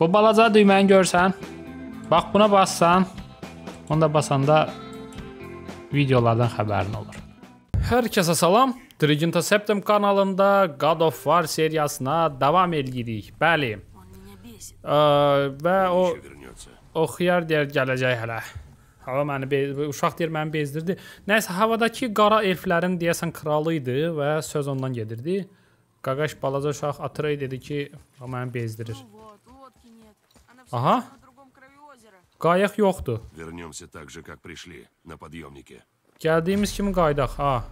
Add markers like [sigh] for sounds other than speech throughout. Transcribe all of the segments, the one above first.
Bu balaca düyməni görsən. Bax buna bassan, onu da basanda videolardan xəbərin olur. Hər kəsə salam. Triginta Septem kanalında God of War seriyasına davam edirik. Bəli. Ə, və o o xiyar deyər gələcək hələ. Hava məni uşaq deyir məni bezdirdi. Nəysə havadakı qara elflərin deyəsən kralı idi və söz ondan gedirdi. Qaqaş balaca uşaq Atrey dedi ki, o məni bezdirir. Ну вот, лодки нет. Она все Ага. на другом краю озера. Qayıq yoxdur. Вернемся так же, как пришли, на подъемнике. Gəldiyimiz kimi qaydaq. Ha.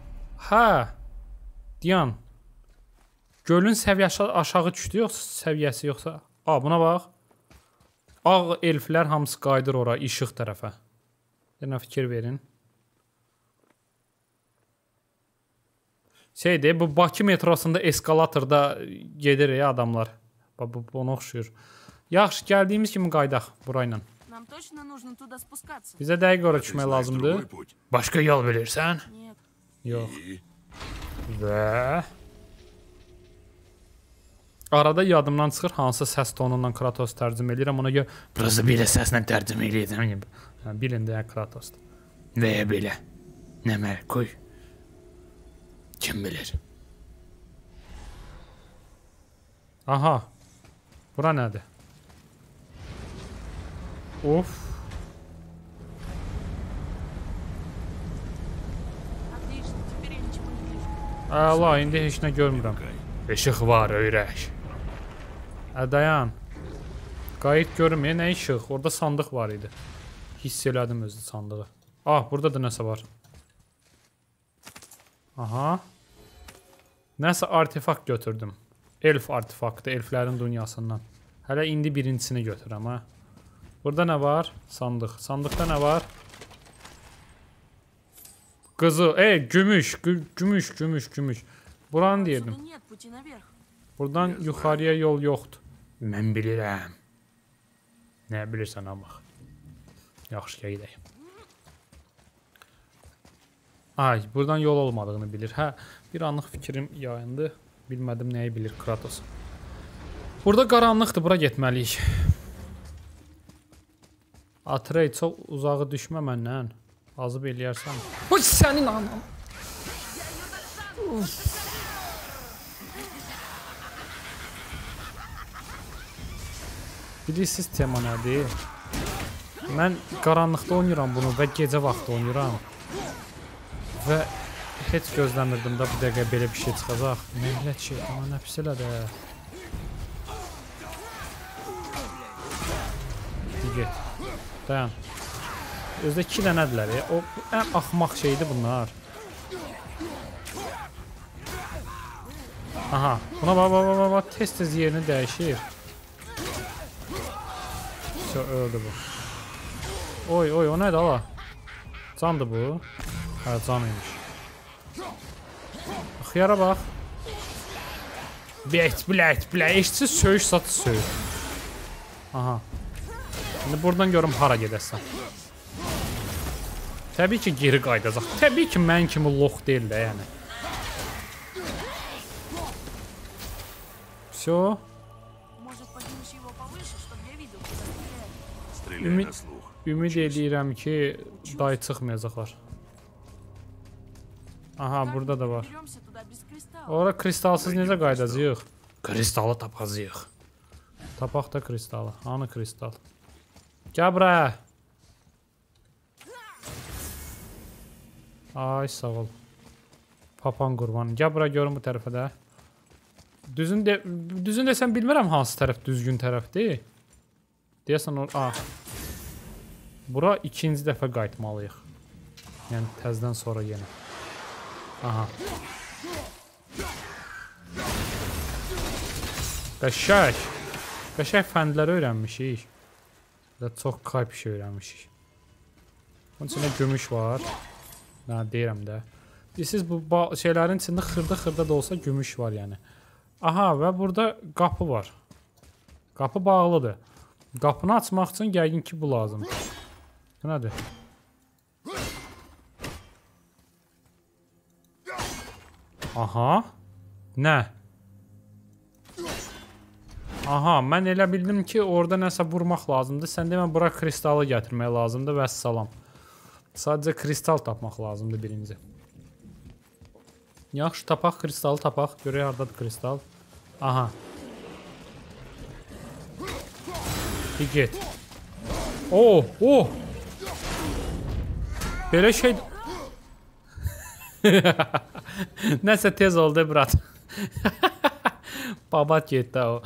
Hə. Diyan. Gölün səviyyəsi aşağı düşdü yoxsa səviyyəsi yoxsa? A, buna bax. Ağ elflər hamısı qayıdır ora işıq tərəfə. Yenə fikir verin. Şeydir, bu Bakı metrosunda eskalatorda gedir ya adamlar. Bax bu bu ona oxşuyur. Yaxşı, gəldiyimiz kimi qaydaq bura ilə. Нам точно нужно туда спускаться? Bizə dəqiq ora Ты düşmək знаешь lazımdır. другой путь. Başqa yol bilirsən? Нет. Yox. И Və arada yadımdan çıxır hansı səs tonundan Kratos tərcümə eləyirəm. Ona görə Burası belə səslə tərcümə eləyəcəm. hə, bilin də Kratosdur. Və ya belə. Nə mərkuy. Kim bilir? Aha. Bura nədir? Of. Hə, Əla, indi heç nə görmürəm. İşıq var, öyrək. Ə, dayan. Qayıt görüm, e, nə işıq? Orada sandıq var idi. Hiss elədim özü sandığı. Ah, burada da nəsə var. Aha. Nəsə artefakt götürdüm. Elf artefaktı, elflərin dünyasından. Hələ indi birincisini götürəm, hə. Burada nə var? Sandıq. Sandıqda nə var? Qızıl. Ey, gümüş, gü gümüş, gümüş, gümüş. Buranı deyirdim. Buradan yuxarıya yol yoxdur. Mən bilirəm. Nə bilirsən amma. Yaxşı ki, gedək. Ay, buradan yol olmadığını bilir. Hə, bir anlıq fikrim yayındı. Bilmədim nəyi bilir Kratos. Burada qaranlıqdır, bura getməliyik. Atrey çox uzağı düşmə məndən. Azıb eləyərsən. Oy sənin anan. Bilirsiniz tema nədir? Mən qaranlıqda oynayıram bunu və gecə vaxtı oynayıram. Və heç gözləmirdim də bu dəqiqə belə bir şey çıxacaq. Məhlət şey, amma nə pis elədi. Bir Get. Dayan. Özdə 2 dənədirlər. ya. O ən axmaq şeydir bunlar. Aha, buna bax, bax, bax, bax, tez-tez yerini dəyişir. Все, öldü bu. Oy, oy, o nədir ala? Candır bu. Hə, can imiş. Xiyara bax. Bət, blət, blət. Eşitsi söyüş satı söyüş. Aha. İndi buradan görüm hara gedəsən. Təbii ki, geri qayıdacaq. Təbii ki, mən kimi lox deyil də, yəni. Все. Может, поднимешь его повыше, чтобы я видел, куда стреляет? стреляй Ümi- на слух. Ümid edirəm ki, dayı çıxmayacaqlar. Aha, Как burada мы da var. доберемся туда без кристалла? Ora kristalsız necə qayıdacağıq? Kristalı tapacağıq. Tapaq da kristalı. Hanı kristal? Gəl bura. Ay, sağ ol. Papan qurban. Gəl bura görüm bu tərəfə də. Düzün de düzün desəm bilmirəm hansı tərəf düzgün tərəfdir. Deyəsən o a. Bura ikinci dəfə qayıtmalıyıq. Yəni təzədən sonra yenə. Aha. Qəşəng. Qəşəng fəndlər öyrənmişik. Və çox kayp şey öyrənmişik. Bunun içində gümüş var. Nə deyirəm də. Siz bu şeylərin içində xırda-xırda da olsa gümüş var yəni. Aha və burada qapı var. Qapı bağlıdır. Qapını açmaq üçün yəqin ki bu lazımdır. Bu nədir? Aha. Nə? Aha, mən elə bildim ki, orada nəsə vurmaq lazımdır. Sən demə bura kristalı gətirmək lazımdır və salam. Sadəcə kristal tapmaq lazımdır birinci. Yaxşı, tapaq kristalı tapaq. Görək hardadır kristal. Aha. Bir get. Oh, oh. Belə şey [laughs] Nəsə tez oldu brat. [laughs] Babat getdi o.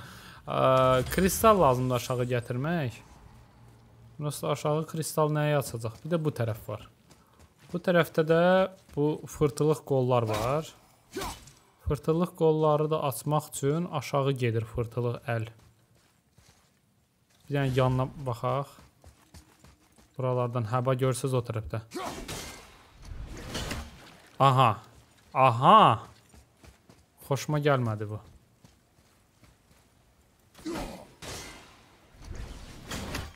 Ə, kristal lazımdır aşağı gətirmək. Burası aşağı kristal nəyə açacaq? Bir də bu tərəf var. Bu tərəfdə də bu fırtılıq qollar var. Fırtılıq qolları da açmaq üçün aşağı gedir fırtılıq əl. Bir dənə yanına baxaq. Buralardan həba görsüz o tərəfdə. Aha. Aha. Xoşuma gəlmədi bu.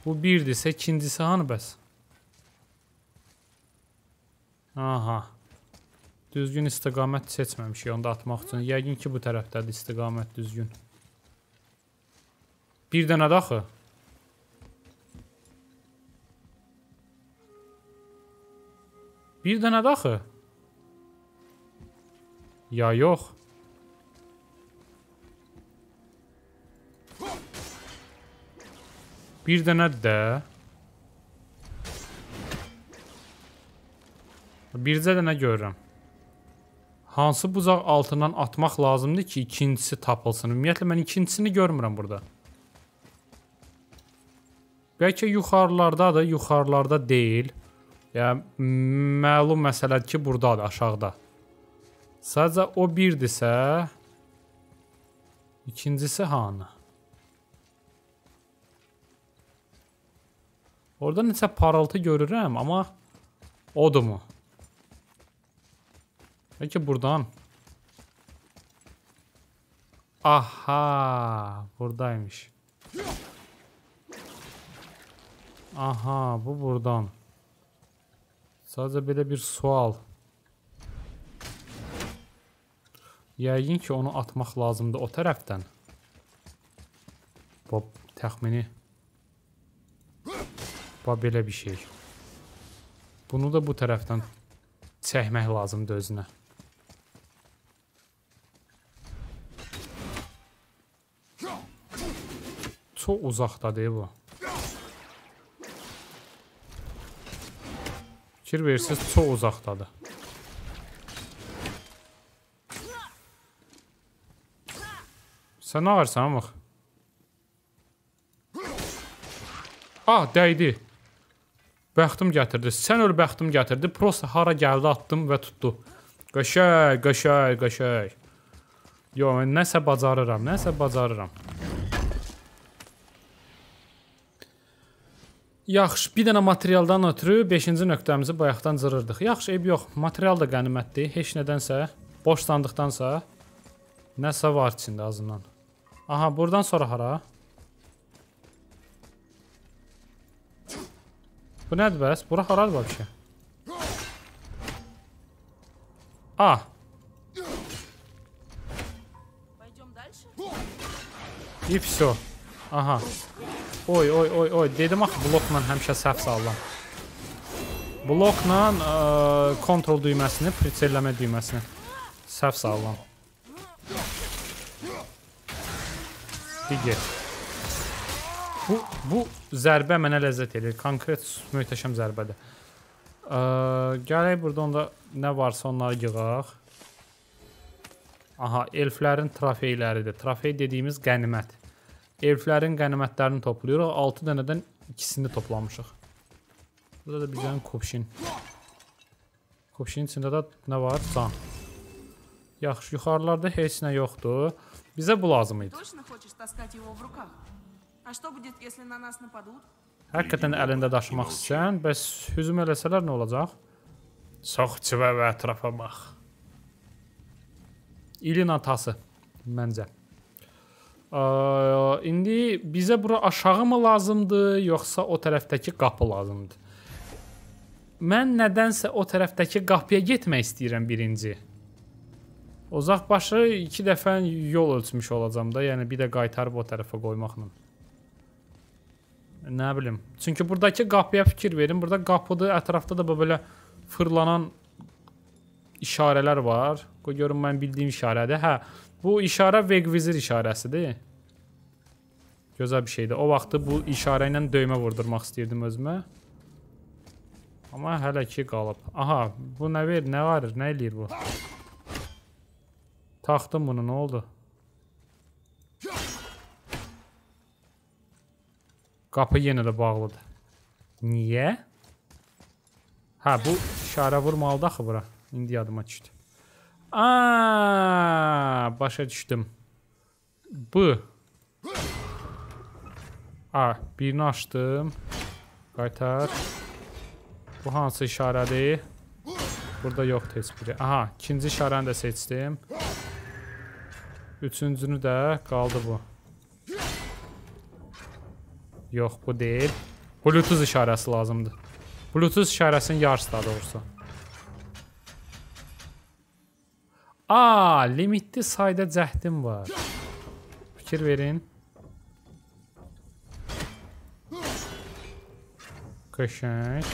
Bu birdirsə, ikincisi hanı bəs? Aha. Düzgün istiqamət seçməmişik onu da atmaq üçün. Yəqin ki, bu tərəfdədir istiqamət düzgün. Bir dənə də axı. Bir dənə də axı. Ya yox. Bir dənə də. Bircə dənə görürəm. Hansı buzaq altından atmaq lazımdır ki, ikincisi tapılsın? Ümumiyyətlə mən ikincisini görmürəm burada. Bəlkə yuxarılardadır, yuxarılarda deyil. Yəni məlum məsələdir ki, burdadır, aşağıda. Sadəcə o birdirsə, ikincisi hanı? Orada nəsə parıltı görürəm, amma odurmu? Bəlkə burdan. Aha, buradaymış. Aha, bu burdan. Sadəcə belə bir sual. Yəqin ki, onu atmaq lazımdır o tərəfdən. Bu təxmini. Bu belə bir şey. Bunu da bu tərəfdən çəkmək lazımdır özünə. Çox uzaqdadır bu. Fikir versiniz, çox uzaqdadır. Sən ağırsan amıq? Ah, dəydi. Bəxtim gətirdi. Sən öl bəxtim gətirdi. Prosta hara gəldi atdım və tutdu. Qəşəng, qəşəng, qəşəng. Yo, mən nəsə bacarıram, nəsə bacarıram. Yaxşı, bir dənə materialdan ötürü 5-ci nöqtəmizi bayaqdan cırırdıq. Yaxşı, eyb yox. Material da qənimətdir. Heç nədənsə, boş sandıqdansa nəsə var içində azından. Aha, buradan sonra hara? Bu nədir bəs? Bura haradır vəbşə? Ah, Пойдем дальше? и все. Aha. Oy, oy, oy, oy. Dedim axı blokla həmişə səhv sallam. Blokla ə, kontrol düyməsini, priselləmə düyməsini səhv sallam. Digər. Bu bu zərbə mənə ləzzət edir. Konkret möhtəşəm zərbədir. Ə, gələk burada onda nə varsa onları yığaq. Aha, elflərin trofeyləridir. Trofey dediyimiz qənimət. Elflərin qənimətlərini toplayırıq. 6 dənədən ikisini toplamışıq. Burada da bir dənə kopşin. Kopşinin içində də nə var? Can. Yaxşı, yuxarılarda heç nə yoxdur. Bizə bu lazım idi. Həqiqətən əlində daşımaq istəyən, bəs hücum eləsələr nə olacaq? Çox civə və ətrafa bax. İlin atası məncə. Ə, indi bizə bura aşağı mı lazımdır, yoxsa o tərəfdəki qapı lazımdır? Mən nədənsə o tərəfdəki qapıya getmək istəyirəm birinci. Uzaqbaşı 2 dəfə yol ölçmüş olacam da, yəni bir də qaytarıb o tərəfə qoymaqla. Nə bilim. Çünki buradakı qapıya fikir verin. Burada qapıdır, ətrafda da belə fırlanan işarələr var. Qoy görün mən bildiyim işarədir. Hə, bu işarə Vegvizir işarəsidir. Gözəl bir şeydir. O vaxtı bu işarə ilə döymə vurdurmaq istəyirdim özümə. Amma hələ ki qalıb. Aha, bu nə verir, nə var, nə eləyir bu? Taxdım bunu, nə oldu? Qapı yenə də bağlıdır. Niyə? Hə, bu işarə vurmalıdır axı bura. İndi yadıma düşdü. Aa, başa düşdüm. Bu. A, birini açdım. Qaytar. Bu hansı işarədir? Burada yoxdur heç biri. Aha, ikinci işarəni də seçdim. Üçüncünü də qaldı bu. Yox, bu deyil. Bluetooth işarəsi lazımdır. Bluetooth işarəsinin yarısı daha doğrusu. Aa, limitli sayda cəhdim var. Fikir verin. Qəşəng.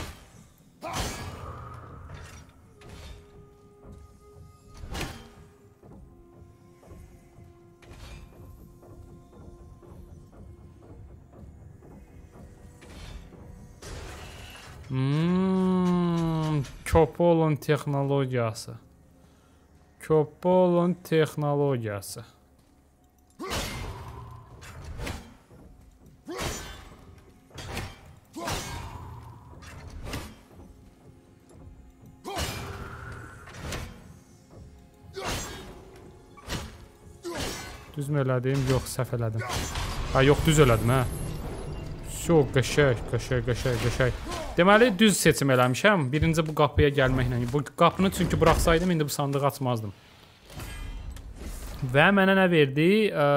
Köpolun texnologiyası. Köpolun texnologiyası. Düzmü elədim? Yox, səhv elədim. Ha, yox, düz elədim, hə. Çox qəşəng, qəşəng, qəşəng, qəşəng. Deməli düz seçim eləmişəm. Birinci bu qapıya gəlməklə. Bu qapını çünki buraxsaydım indi bu sandığı açmazdım. Və mənə nə verdi? Ə,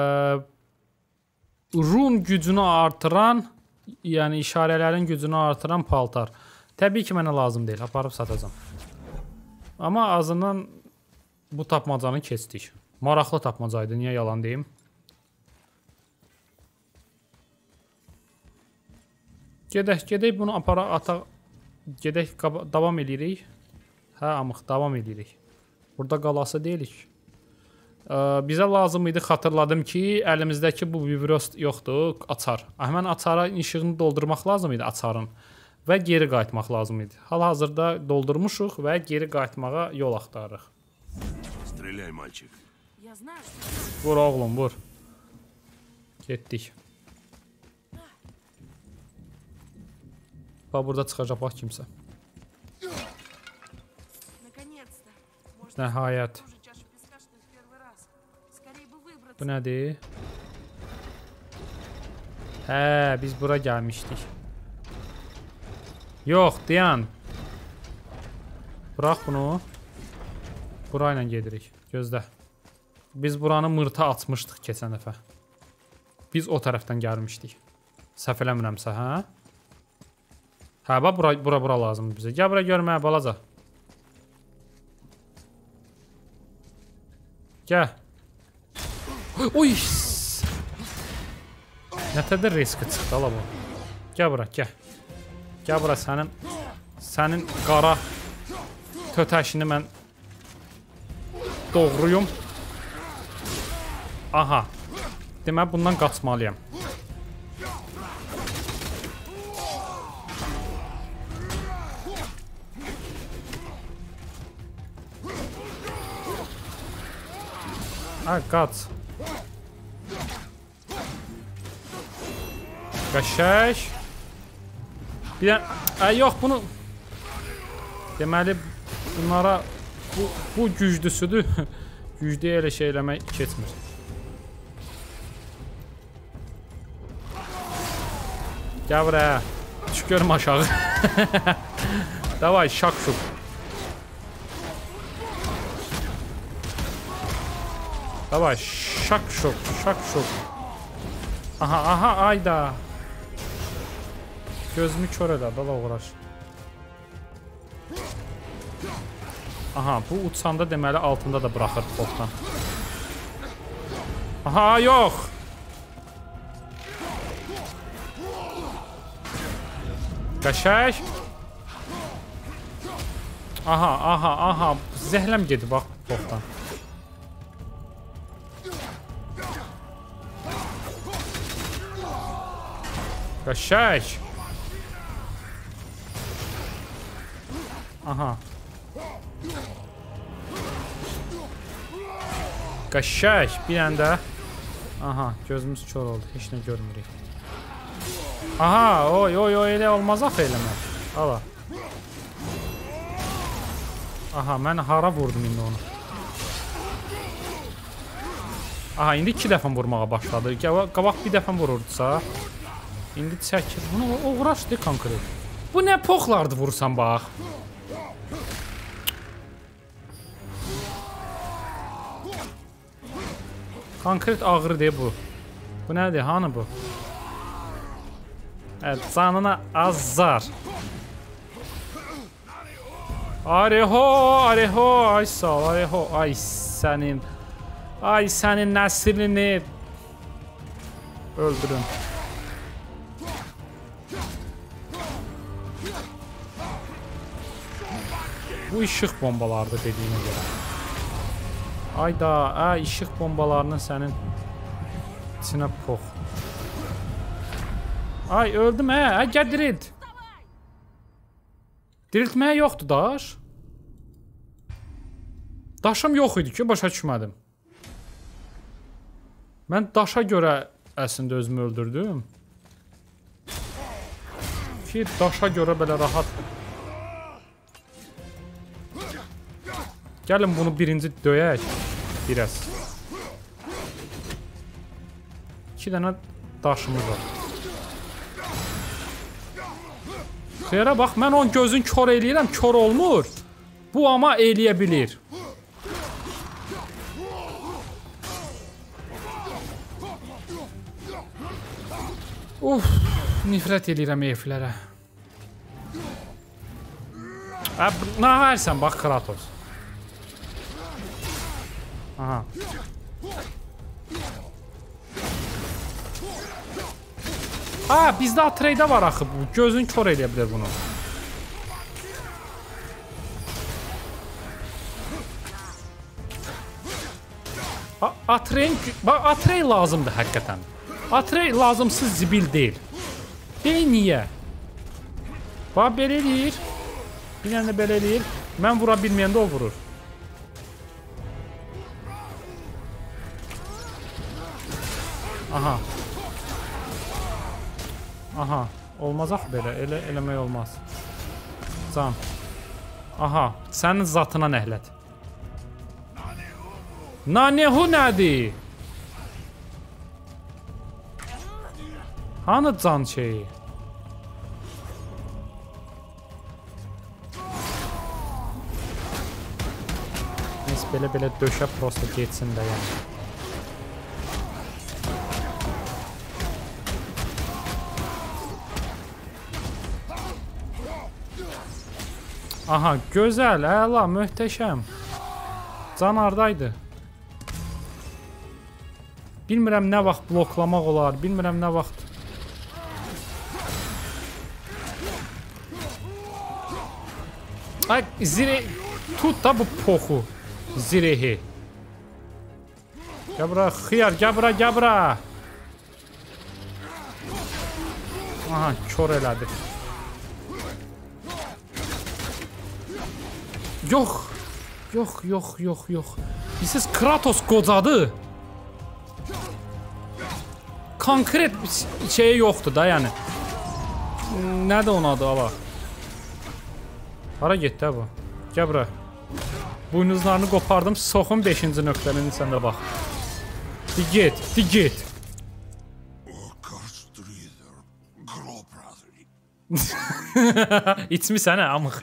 run gücünü artıran, yəni işarələrin gücünü artıran paltar. Təbii ki, mənə lazım deyil. Aparıb satacağam. Amma azından bu tapmacanı keçdik. Maraqlı tapmaca idi, niyə yalan deyim? Gedək, gedək bunu apara ata gedək qaba- davam eləyirik. Hə, amıq davam eləyirik. Burada qalası deyilik. Ə, bizə lazım idi xatırladım ki, əlimizdəki bu vibros yoxdur, açar. Həmin açara işığını doldurmaq lazım idi açarın və geri qayıtmaq lazım idi. Hal-hazırda doldurmuşuq və geri qayıtmağa yol axtarırıq. Стреляй, мальчик. Я знаю, что Vur oğlum, vur. Getdik. Bax burada çıxacaq bax kimsə. Nəhayət. Bu nədir? Hə, biz bura gəlmişdik. Yox, Diyan. Burax bunu. Bura ilə gedirik. Gözlə. Biz buranı mırta açmışdıq keçən dəfə. Biz o tərəfdən gəlmişdik. Səhv eləmirəmsə, hə? Hə, bax bura bura bura lazımdır bizə. Gəl bura görmə, balaca. Gəl. Uy! Nətədir riski çıxdı ala bu. Gəl bura, gəl. Gəl bura sənin sənin qara tötəşini mən doğruyum. Aha. Deməli bundan qaçmalıyam. Ha, qaç. Qəşəng. Bir də ə, yox bunu Deməli bunlara bu bu güclüsüdür. Güclüyə elə şey eləmək keçmir. Gəl bura. Düş görüm aşağı. Davay şak şuk. Davay şak şok şak şok. Aha aha ayda. Gözümü kör elədi, dala uğraş. Aha, bu uçanda deməli altında da buraxır botdan. Aha, yox. Qəşəng. Aha, aha, aha. Zəhləm gedir bax botdan. Qəşəng. Aha. Qəşəng. Bir anda. Aha, gözümüz kör oldu. Heç nə görmürük. Aha, oy oy oy elə olmaz axı eləmək. Ala. Aha, mən hara vurdum indi onu? Aha, indi 2 dəfə vurmağa başladı. Qaba- Qabaq bir dəfə vururdusa, indi çəkir. Bunu uğraşdı konkret. Bu nə poxlardı vursan bax. Konkret deyə bu. Bu nədir? Hanı bu? Evet, canına azar. Areho, areho, ay sağ ol, areho, ay sənin, ay sənin nəslini öldürün. Bu işıq bombalardı dediyinə görə. Ayda, ə, işıq bombalarının sənin içinə pox. Ay öldüm hə, hə gəl dirilt. Diriltməyə yoxdur daş. Daşım yox idi ki, başa düşmədim. Mən daşa görə əslində özümü öldürdüm. Ki daşa görə belə rahat. Gəlin bunu birinci döyək. Biraz. İki dənə daşımız var. Xeyra bax, mən onun gözün kör eləyirəm, kör olmur. Bu amma eləyə bilir. Uf, nifrət eləyirəm elflərə. Ə, nə versən bax Kratos. Aha. Ha, bizdə Atreydə var axı bu. Gözün kör eləyə bilər bunu. Atreyin, bax Atrey lazımdır həqiqətən. Atrey lazımsız zibil deyil. Dey niyə? Bax belə eləyir. Bir dənə də belə eləyir. Mən vura bilməyəndə o vurur. Aha. Aha, olmaz axı belə. Elə eləmək olmaz. Can. Aha, sənin zatına nəhlət. Nanehu nədir? Hanı can şeyi? Neyse belə-belə döşə prosta getsin də yəni. Aha, gözəl, əla, möhtəşəm. Can hardaydı? Bilmirəm nə vaxt bloklamaq olar, bilmirəm nə vaxt. Ay, zire tut da bu poxu. Zirehi. Gəl bura, xiyar, gəl bura, gəl bura. Aha, kör elədi. Yox. Yox, yox, yox, yox. Bilirsiniz Kratos qocadı. Konkret bir şey yoxdur da, yəni. Nədir onun adı ala? Hara getdi bu? Gəl bura. Buynuzlarını qopardım, soxum 5-ci nöqtənin sən də bax. Di get, di get. [laughs] İçmisən hə, amıq.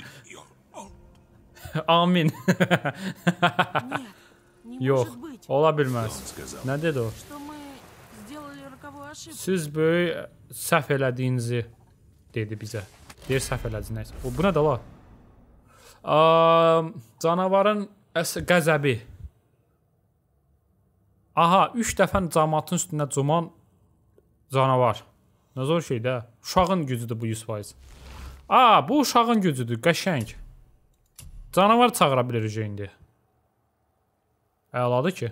[laughs] Amin. Yox, ola bilməz. Nə dedi o? Siz böyük səhv elədiyinizi dedi bizə. Deyir səhv elədiniz nəsə. O buna da la. Canavarın qəzəbi. Aha, 3 dəfə cəmaatın üstünə cuman canavar. Nə zor şey də. Hə? Uşağın gücüdür bu 100%. A, bu uşağın gücüdür, qəşəng. Canavar çağıra bilirik indi. Əladır ki.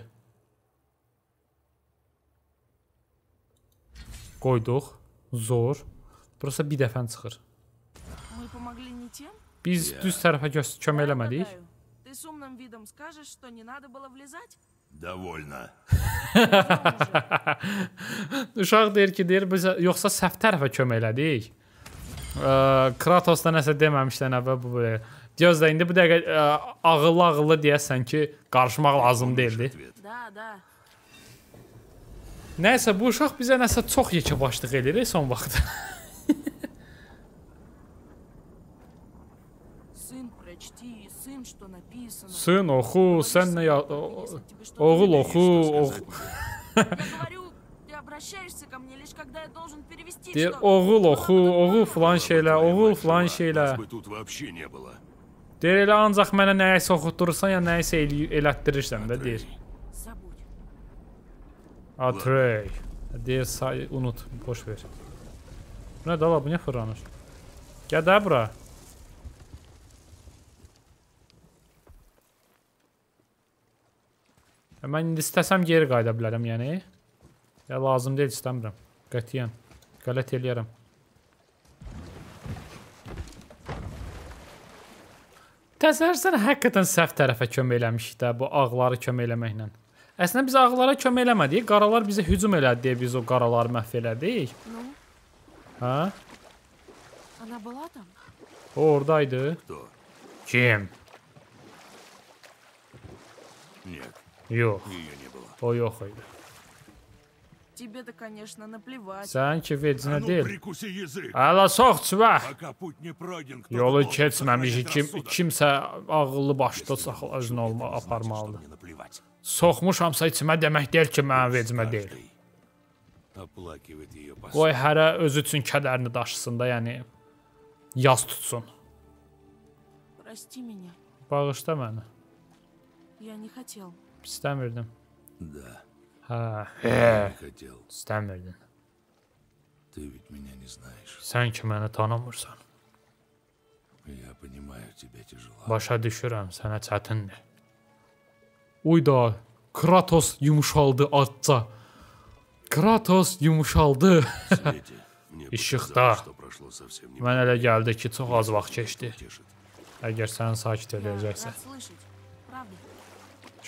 Qoyduq. Zor. Burası bir dəfə çıxır. Мы помогли не тем? Biz düz tərəfə göz kömək eləmədik. Угадаю. Ты с умным видом скажешь, что не надо было влезать? Довольно. [laughs] Uşaq deyir ki, deyir biz yoxsa səhv tərəfə kömək elədik. Ə, Kratos da nəsə deməmişdən əvvəl bu belə. Gözlə indi bu dəqiqə ağıllı-ağıllı deyəsən ki, qarışmaq lazım deyildi. Ответ. Да, да. Nəysə bu uşaq bizə nəsə çox yekə başlıq eləyir son vaxt. [laughs] Сын, прочти, сын, что написано. Сын oxu, sən nə ya o- Если тебе что-то oğul не oxu, oğul. Я говорю, ты обращаешься ко мне лишь когда я должен перевести Deyir что-то. oğul oxu, oğul falan şeylə, Твоя oğul мать falan жива, şeylə. Нас бы тут вообще не было. Deyir elə ancaq mənə nəyisə oxutdurursan ya nəyisə el elətdirirsən də deyir. Atrey. Deyir say unut, boş ver. Bu nə dala, bu nə fırlanır? Gəl də bura. Mən indi istəsəm geri qayıda bilərəm, yəni. Ya lazım deyil, istəmirəm. Qətiyyən. Qələt eləyərəm. Təsəvvürsən həqiqətən səhv tərəfə kömək eləmişik də bu ağları kömək eləməklə. Əslində biz ağlara kömək eləmədik. Qaralar bizə hücum elədi deyə biz o qaraları məhv elədik. Ну, Hə? она была там? O oradaydı. Кто? Kim? Нет, Yox, ее не было. o yox idi. Hələ çox çüvə. Пока путь не пройден, кто Yolu должен keçməmiş сохранять kim рассудок. kimsə ağıllı başda Если saxla думаешь, özünü что olma это значит, что aparmalıdır. мне наплевать. Soxmuşamsa içimə demək deyil ki, mənim vecimə deyil. Каждый Оплакивает ее по Qoy hərə özü üçün kədərini daşısın da, yəni yaz tutsun. Прости меня. Bağışla məni. Я не хотел. İstəmirdim. Да, Hə, He, не хотел. istəmirdin. Ты ведь меня не знаешь. sən ki məni tanımırsan. Я понимаю, тебе тяжело. Başa düşürəm, sənə çətindir. Uyda, Kratos yumşaldı atca. Kratos yumşaldı. Свете, мне Işıqda. показалось, что прошло совсем Mən elə gəldi ki, çox az vaxt keçdi. утешит. Əgər səni sakit Я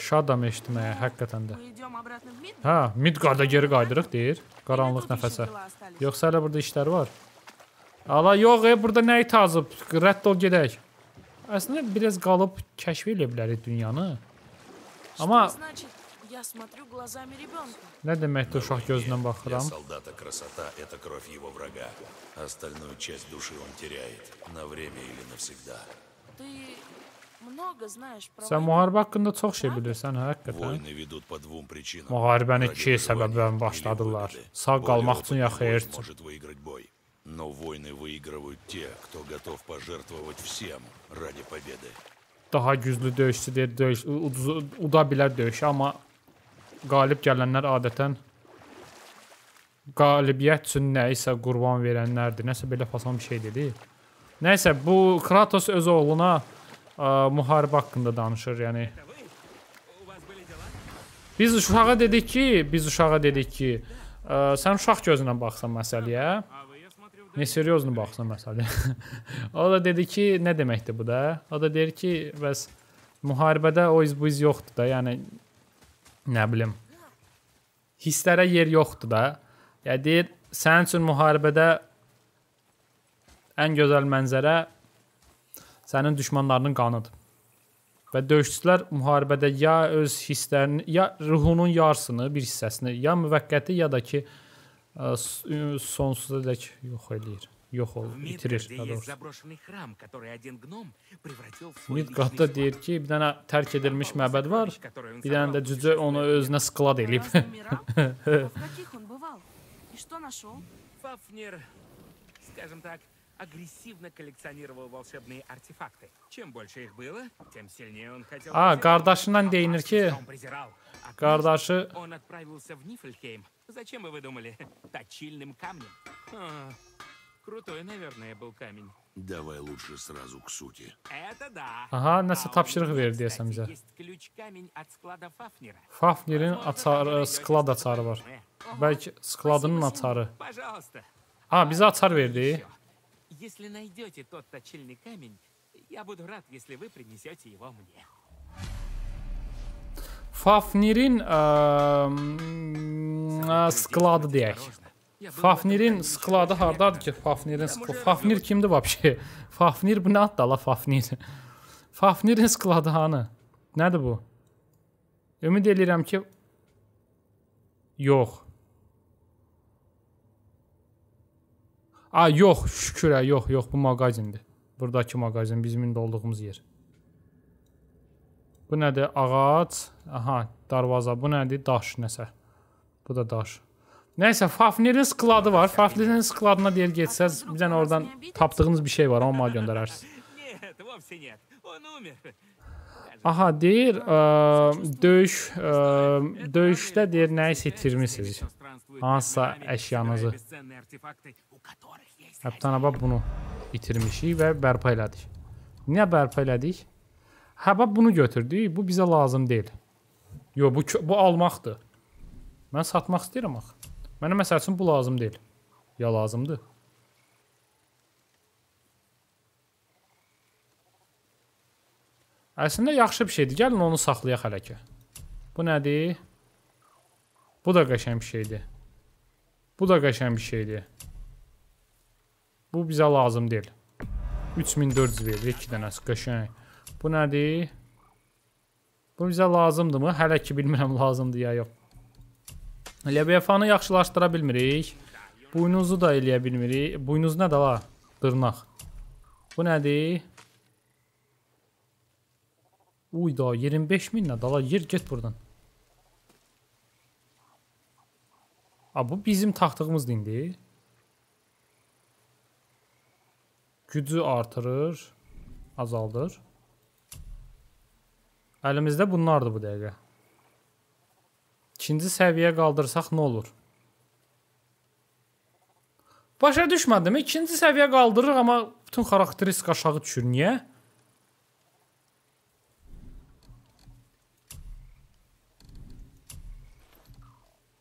Şadam eşitməyə, həqiqətən də. Мы идем обратно в Мидгард? Hə, Midgarda geri qayıdırıq deyir. Или Qaranlıq тут еще nəfəsə. дела остались? Yoxsa hələ burada işlər var. Ala yox, e, burada nəyi tazıb? Rədd ol gedək. Əslində biraz qalıb kəşf edə bilərik dünyanı. Что Amma значит, я смотрю глазами ребенка? nə deməkdir uşaq gözündən Для baxıram? солдата красота — это кровь его врага. Остальную часть души он теряет. На время или навсегда. Ты много знаешь про Sən войну? müharibə haqqında çox şey bilirsən, hə, həqiqətən. Войны ведут по двум причинам. Müharibəni Ради iki səbəbdən выживания başladılar. или выгоды. Sağ Более qalmaq üçün ya опытный xeyir вождь üçün. может выиграть бой. Но войны выигрывают те, кто готов пожертвовать всем ради победы. Daha güclü döyüşçü deyir, döyüş uduz- uda bilər döyüşü, amma qalib gələnlər adətən qalibiyyət üçün nəyisə qurban verənlərdir. Nəsə belə fason bir şey dedi. Nəysə bu Kratos öz oğluna ə, müharibə haqqında danışır, yəni. Biz uşağa dedik ki, biz uşağa dedik ki, ə, sən uşaq gözündən baxsan məsələyə. Ne seriozlu baxsan məsələ. [laughs] o da dedi ki, nə deməkdir bu da? O da deyir ki, bəs müharibədə o iz bu iz yoxdur da, yəni nə bilim. Hisslərə yer yoxdur da. Ya deyir, sənin üçün müharibədə ən gözəl mənzərə sənin düşmənlərinin qanıdır. Və döyüşçülər müharibədə ya öz hisslərini, ya ruhunun yarısını, bir hissəsini, ya müvəqqəti, ya da ki ə, s- sonsuza dək yox eləyir. Yox olur, В itirir. Мидгарде daha есть doğrusu. заброшенный храм, который один гном превратил в свой Midgardda личный deyir склад. ki, bir dənə tərk edilmiş məbəd var. Сокровищ, которые он Bir dənə də собрал, cücə onu özünə sklad По eləyib. разным [laughs] мирам? А в каких он бывал? И что нашел? Фафнер, скажем так, агрессивно коллекционировал волшебные артефакты. Чем больше их было, тем сильнее он хотел... Aa, потерять. qardaşından deyinir ki, Опасность он. А отправился в Нифльхейм. Зачем вы выдумали? [laughs] Точильным камнем. А, крутой, наверное, был камень. Давай лучше сразу к сути. Это да. Aha, nəsə А у tapşırıq verdi deyəsən bizə. Возможно, açarı, sklad açarı var. Bəlkə skladının açarı. Пожалуйста. Ha, bizə açar verdi. ещё. Если найдете тот точильный камень, я буду рад, если вы принесете его мне. Fafnirin ə, ə, skladı deyək. Осторожно. Я был в этом Fafnirin камне skladı ещё hardadır ki? Fafnirin skl Fafnir kimdir vəbşi? Fafnir bu nə addır la Fafnir? Fafnirin skladı hanı? Nədir bu? Ümid eləyirəm ki yox. A, yox, şükürə, yox, yox, bu mağazindir. Buradakı mağazin bizim indi olduğumuz yer. Bu nədir? Ağac. Aha, darvaza. Bu nədir? Daş nəsə. Bu da daş. Nəysə, Fafnerin skladı var. Fafnerin skladına deyir getsəz, bir dənə oradan tapdığınız bir şey var, onu mənə göndərərsiniz. Aha, deyir, ə, döyüş, ə, döyüşdə deyir, nəyisə itirmisiniz. Hansısa əşyanızı. Həbtən bax bunu itirmişik və bərpa elədik. Niyə bərpa elədik? Hə, bax bunu götürdük. Bu bizə lazım deyil. Yo, bu bu almaqdır. Mən satmaq istəyirəm axı. Mənə məsəl üçün bu lazım deyil. Ya lazımdır? Əslində yaxşı bir şeydir. Gəlin onu saxlayaq hələ ki. Bu nədir? Bu da qəşəng bir şeydir. Bu da qəşəng bir şeydir. Bu bizə lazım deyil. 3400 verir 2 dənəsi qəşəng. Bu nədir? Bu bizə lazımdırmı? Hələ ki bilmirəm lazımdır ya yox. Leviathanı yaxşılaşdıra bilmirik. Buynuzu da eləyə bilmirik. Buynuz nədir la? Dırnaq. Bu nədir? Uy da 25 min nə dala yer get buradan. A bu bizim taxtığımızdır indi. Gücü artırır, azaldır. Əlimizdə bunlardır bu dəqiqə. İkinci səviyyə qaldırsaq nə olur? Başa düşmədim. İkinci səviyyə qaldırır, amma bütün xarakteristik aşağı düşür. Niyə?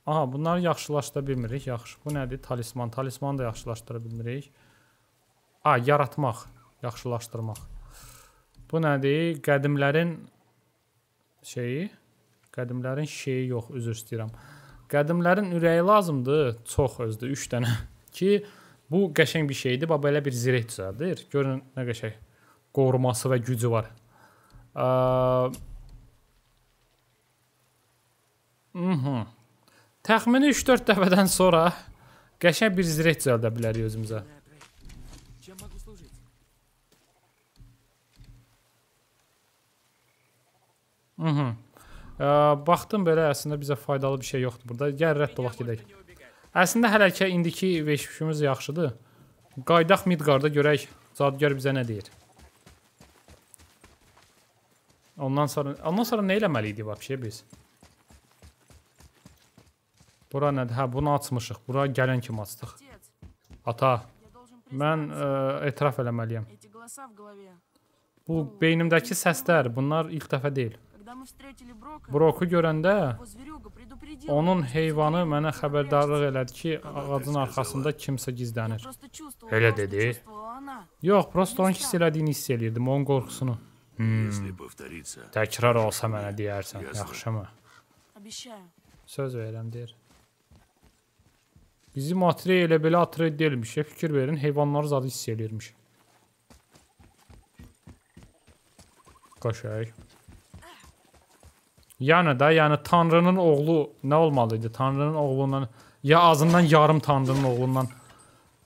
Aha, bunları yaxşılaşdıra bilmirik. Yaxşı. Bu nədir? Talisman. Talismanı da yaxşılaşdıra bilmirik. A, yaratmaq, yaxşılaşdırmaq. Bu nədir? Qədimlərin şeyi, qədimlərin şeyi yox, üzr istəyirəm. Qədimlərin ürəyi lazımdır, çox özdə 3 dənə [laughs] ki, bu qəşəng bir şeydir. Bax belə bir zireh düzəldir. Görün nə qəşəng qoruması və gücü var. Mhm. Təxmini 3-4 dəfədən sonra [laughs] qəşəng bir zireh düzəldə bilərik özümüzə. Mhm. Baxdım э, belə əslində bizə faydalı bir şey yoxdur burada. Gəl rədd olaq gedək. Əslində hələ ki indiki veşmişimiz yaxşıdır. Qaydaq Midgarda görək cadugar bizə nə deyir. Ondan sonra ondan sonra nə eləməli idi vəbşə biz? Bura nədir? Hə, bunu açmışıq. Bura gələn kimi açdıq. Ata, mən ə, etiraf eləməliyəm. Bu beynimdəki səslər, bunlar ilk dəfə deyil. Broku görəndə onun heyvanı mənə xəbərdarlıq elədi ki, ağacın arxasında kimsə gizlənir. Elə dedi? Yox, prosta onun hiss elədiyini hiss eləyirdim, onun qorxusunu. Hmm. Təkrar olsa mənə deyərsən, yaxşımı? Söz verirəm, deyir. Bizi materiya elə belə atrey deyilmiş. Fikir verin, heyvanlar zadı hiss eləyirmiş. Qaşay. Yəni də, yəni Tanrının oğlu nə olmalı idi? Tanrının oğlundan ya azından yarım Tanrının oğlundan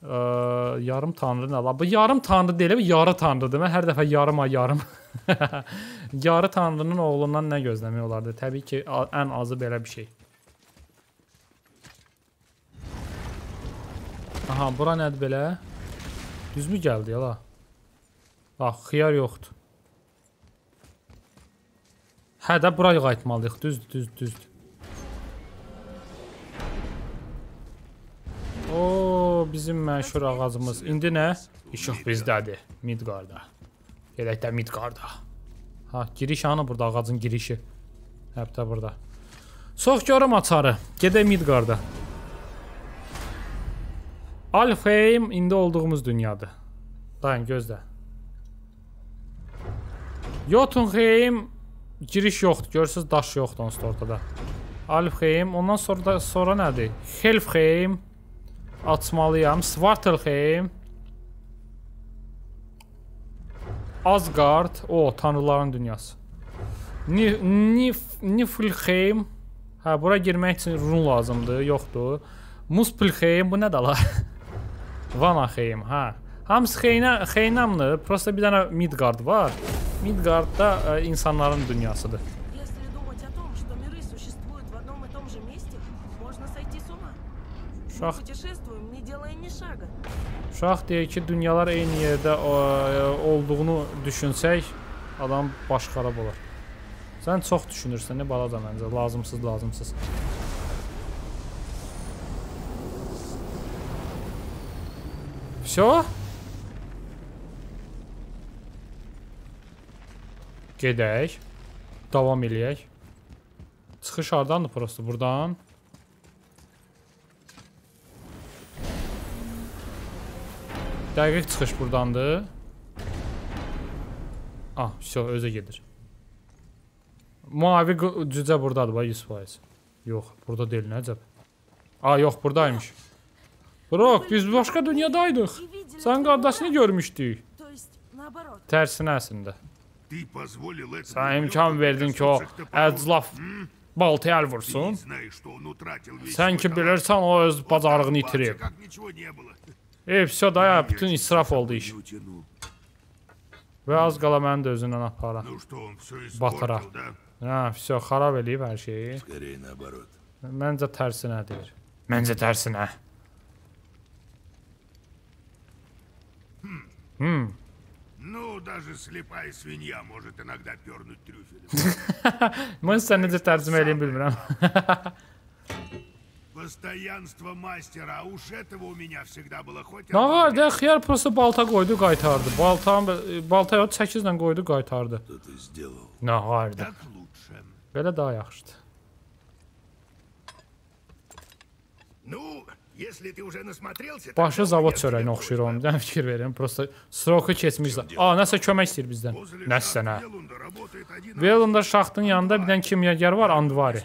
ə, yarım Tanrı nə la? Bu yarım Tanrı deyil, yarı Tanrıdır. Mən hər dəfə yarım ay yarım. [laughs] yarı Tanrının oğlundan nə gözləmək olardı? Təbii ki, ən azı belə bir şey. Aha, bura nədir belə? Düzmü gəldi ya la? Bax, xiyar yoxdur. Hə də bura qayıtmalıyıq. Düzdür, düzdür, düzdür. O, bizim məşhur ağacımız. İndi nə? İşıq bizdədir. Midgarda. Gedək də Midgarda. Ha, giriş hanı burada ağacın girişi. Hətta burada. Sox görüm açarı. Gedək Midgarda. Alfheim indi olduğumuz dünyadır. Dayan gözlə. Jotunheim giriş yoxdur. Görürsüz daş yoxdur onsuz da ortada. Alfheim, ondan sonra da sonra nədir? Helfheim açmalıyam. Svartalheim Asgard, o tanrıların dünyası. Ni Nif Niflheim. Hə, bura girmək üçün run lazımdır, yoxdur. Muspelheim bu nədir la? [laughs] Vanaheim, hə. Hamısı Xeyna Xeynamdır. Prosta bir dənə Midgard var. Midgard da ə, insanların dünyasıdır. Если думать о том, что миры существуют в одном и том же месте, можно сойти с ума. Мы Uşaq, путешествуем, не делая ни шага. uşaq deyir ki, dünyalar eyni yerdə ə, olduğunu düşünsək, adam baş xarab olar. Sən çox düşünürsən, nə balaca məncə, lazımsız, lazımsız. Всё? Gedək. Davam eləyək. Çıxış hardandır prosta? Burdan. Dəqiq çıxış burdandır. Ah, всё, özə gedir. Mavi qı- cücə burdadır, bax 100%. Yox, burada deyil, nəcəb. A, yox, buradaymış. Brok, biz başqa dünyadaydıq. И видели Sən твою qardaşını брата. görmüşdük. То есть, наоборот. Tərsinə əslində. Sən imkan verdin ki, o əclaf baltaya əl vursun. Sən ki bilirsən, o öz bacarığını itirib. Ey, vəsə daya, bütün israf oldu iş. Və az qala məni də özündən apara. Batara. Hə, vəsə xarab eləyib hər şeyi. Məncə tərsinə deyir. Məncə tərsinə. Hmm. Ну, даже слепая свинья может иногда пернуть трюфелем. Mən sən necə tərcümə eləyim bilmirəm. Постоянство мастера, а уж этого у меня всегда было хоть Nə var одно. da xiyar prosta balta qoydu, qaytardı. Baltanı balta yox 8 ilə qoydu, qaytardı. Что ты сделал? Nə var da. Так лучше. Belə daha yaxşıdır. Ну, Başı zavod çörəyinə oxşuyur onun. Dən fikir verin. Prosta sroku keçmişlər. A, nəsə kömək istəyir bizdən. Nəsə nə? Velunda şaxtın yanında bir dən kimyagar var, Andvari.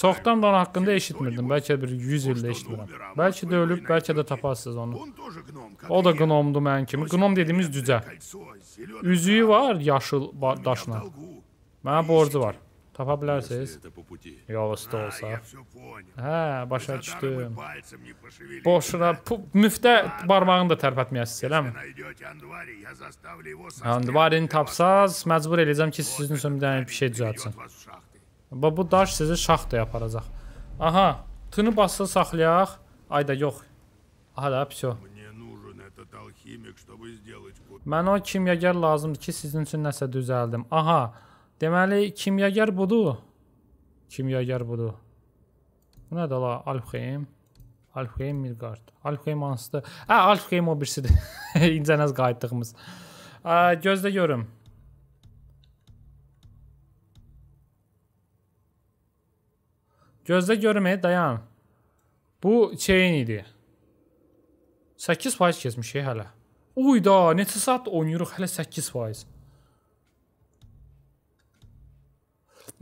Çoxdan da onun haqqında eşitmirdim. Bəlkə bir 100 ildə eşitmirəm. Bəlkə də ölüb, bəlkə də taparsınız onu. O da gnomdu mənim kimi. Gnom dediyimiz cücə. Üzüyü var yaşıl daşla. Mənə borcu var. Tapa bilərsiniz? Yox, usta olsa. Hə, başa düşdüm. Boşuna müftə barmağını da tərpətməyəsiz, eləmi? Andvarini tapsaz, məcbur edəcəm ki, sizin üçün bir şey düzəltsin. Bax, bu daş sizi şaxtaya aparacaq. Aha, tını basılı saxlayaq. Ayda yox. Aha da, pso. Mən o kimyəgər lazımdır ki, sizin üçün nəsə düzəldim. Aha, Deməli kimyager budur. Kimyager budur. Bu nədir la? Alfheim. Alfheim Midgard. Alfheim hansıdır? Hə, Alfheim o birisidir. [laughs] İncənəz qayıtdığımız. Ə, gözlə görüm. Gözlə görüm, dayan. Bu şeyin idi. 8% keçmişik hələ. Uyda, neçə saat oynayırıq hələ 8%.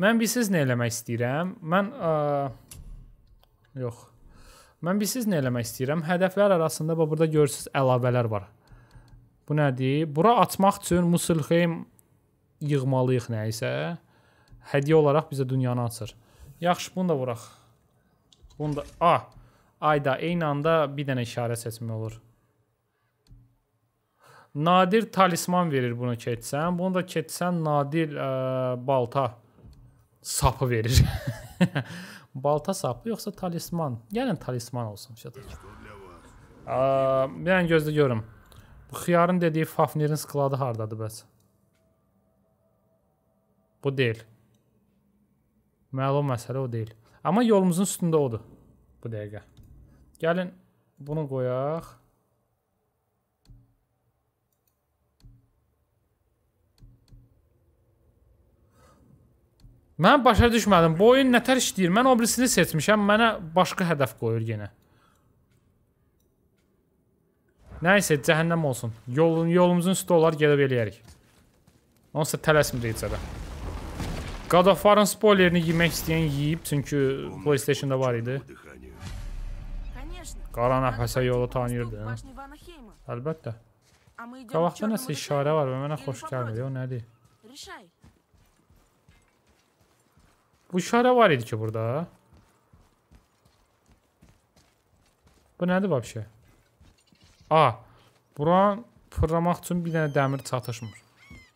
Mən bilsiz nə eləmək istəyirəm? Mən ə, yox. Mən bilsiz nə eləmək istəyirəm? Hədəflər arasında bax burada görürsüz əlavələr var. Bu nədir? Bura açmaq üçün Musulheim yığmalıyıq nə isə. Hədiyyə olaraq bizə dünyanı açır. Yaxşı, bunu da vuraq. Bunu da a ayda eyni anda bir dənə işarə seçmək olur. Nadir talisman verir bunu keçsən. Bunu da keçsən nadir ə, balta sapı verir. [laughs] balta sapı yoxsa talisman? Gəlin talisman olsun bir dənə gözlə görüm. Bu xiyarın dediyi Fafnirin skladı hardadır bəs? Bu deyil. Məlum məsələ o deyil. Amma yolumuzun üstündə odur. Bu dəqiqə. Gəlin bunu qoyaq. Mən başa düşmədim. Bu oyun nətər işləyir? Mən o birisini seçmişəm. Mənə başqa hədəf qoyur yenə. Nəysə, cəhənnəm olsun. Yolun yolumuzun üstü olar, gedib eləyərik. Onsa tələsmirik heç də. God of War'ın spoilerini yemək istəyən yeyib, çünki PlayStation-da var idi. Дыхание. Конечно. Qara Надо nəfəsə пойти yolu к tanıyırdı. башне Ванахейма. Əlbəttə. А мы идем к Qabaqda чёрному nəsə işarə var və mənə Или xoş по gəlmir. броде? O nədir? Решай. Bu işarə var idi ki burada. Bu nədir vəbşə? A. Buran fırlamaq üçün bir dənə dəmir çatışmır.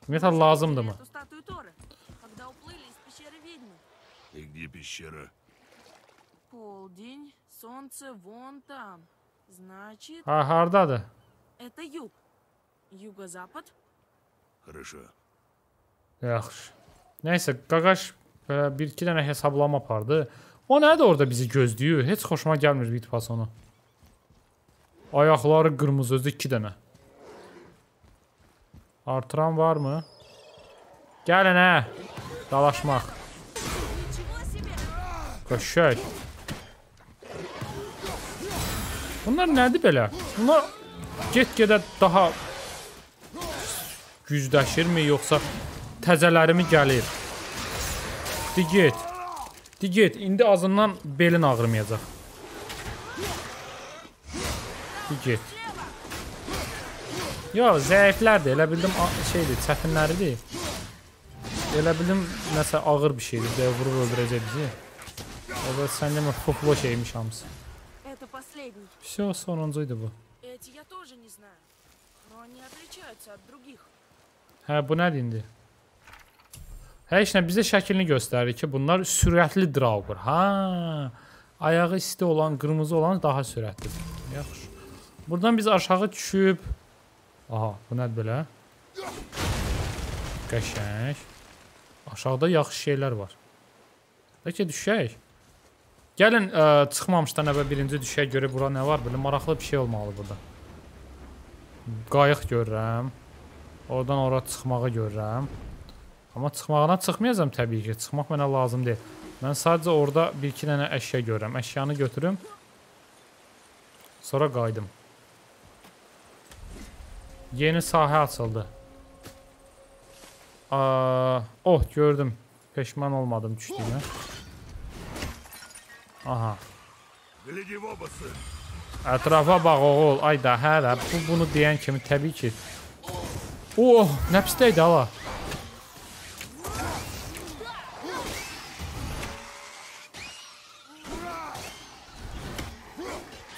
Metal lazımdır mı? Эту статую Тора, когда уплыли из пещеры ведьмы. И где пещера? Полдень, солнце вон там. Значит, Ha, hardadır? это юг. Юго-запад? Хорошо. Yaxşı. Nəysə, qaqaş və bir-iki dənə hesablama apardı. O nədir orada bizi gözləyir? Heç xoşuma gəlmir Vitpas ona. Ayaqları qırmızı özü 2 dənə. Artıran varmı? Gəlin hə. Dalaşmaq. Qəşək. Bunlar nədir belə? Bunlar get-gedə daha gücləşirmi yoxsa təzələrimi gəlir? Di get. Di get. İndi azından belin ağrımayacaq. Di get. Yox, zəiflərdir. Elə bildim a- şeydir, çətinləridir. Elə bildim nəsə ağır bir şeydir. Deyə vurub öldürəcək bizi. O da sən demə fuflo şeymiş hamısı. Это последний. Все, sonuncuydu bu. Эти я тоже не знаю. Но они отличаются от других. Hə, bu nədir indi? Nə bizə şəklini göstərir ki, bunlar sürətli Draugr. Ha. Ayağı isti olan, qırmızı olan daha sürətlidir. Yaxşı. Buradan biz aşağı düşüb Aha, bu nədir belə? Qəşəng. Aşağıda yaxşı şeylər var. Bəlkə düşək. Gəlin ə, çıxmamışdan əvvəl birinci düşək görə bura nə var? Belə maraqlı bir şey olmalı burada. Qayıq görürəm. Oradan ora çıxmağı görürəm. Amma çıxmağına çıxmayacam təbii ki. Çıxmaq mənə lazım deyil. Mən sadəcə orada bir-iki dənə əşya görürəm. Əşyanı götürüm. Sonra qaydım. Yeni sahə açıldı. Aa, oh, gördüm. Peşman olmadım düşdüyümə. Aha. Ətrafa bax oğul. Ay da, hə də. Bu, bunu deyən kimi təbii ki. Oh, nə pisdəydi hala.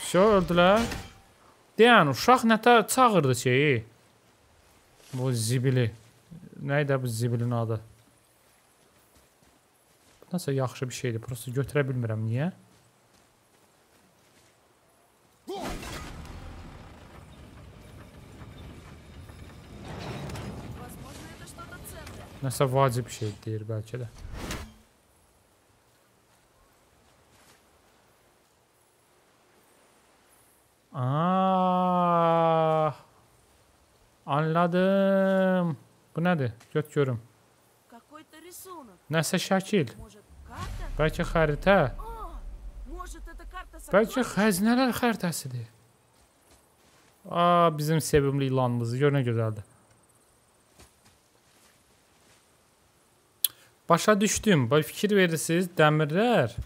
Şö öldülər. Deyən uşaq nətə çağırdı şeyi. Bu zibili. Nə idi bu zibilin adı? Nəsə yaxşı bir şeydir. Prosta götürə bilmirəm niyə? Nəsə vacib şey deyir bəlkə də. Aa, anladım. Bu nədir? Göt görüm. Nəsə şəkil. Bəlkə xəritə. Bəlkə xəzinələr xəritəsidir. Aa, bizim sevimli ilanımızı gör nə gözəldir. Başa düşdüm. Bax fikir verirsiniz, dəmirlər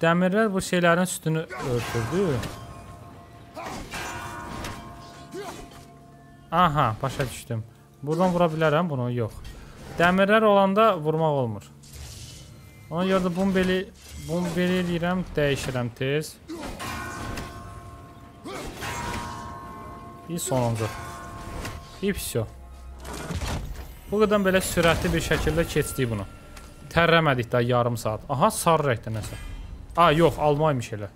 Dəmirlər bu şeylərin üstünü örtürdü. Aha, başa düşdüm. Buradan vura bilərəm bunu? Yox. Dəmirlər olanda vurmaq olmur. Ona görə də bunu belə bunu belə eləyirəm, dəyişirəm tez. Bir sonuncu. Bir psio. Bu qədər belə sürətli bir şəkildə keçdik bunu. Tərləmədik də yarım saat. Aha, sarı rəngdə nəsə. A, yox, almaymış elə.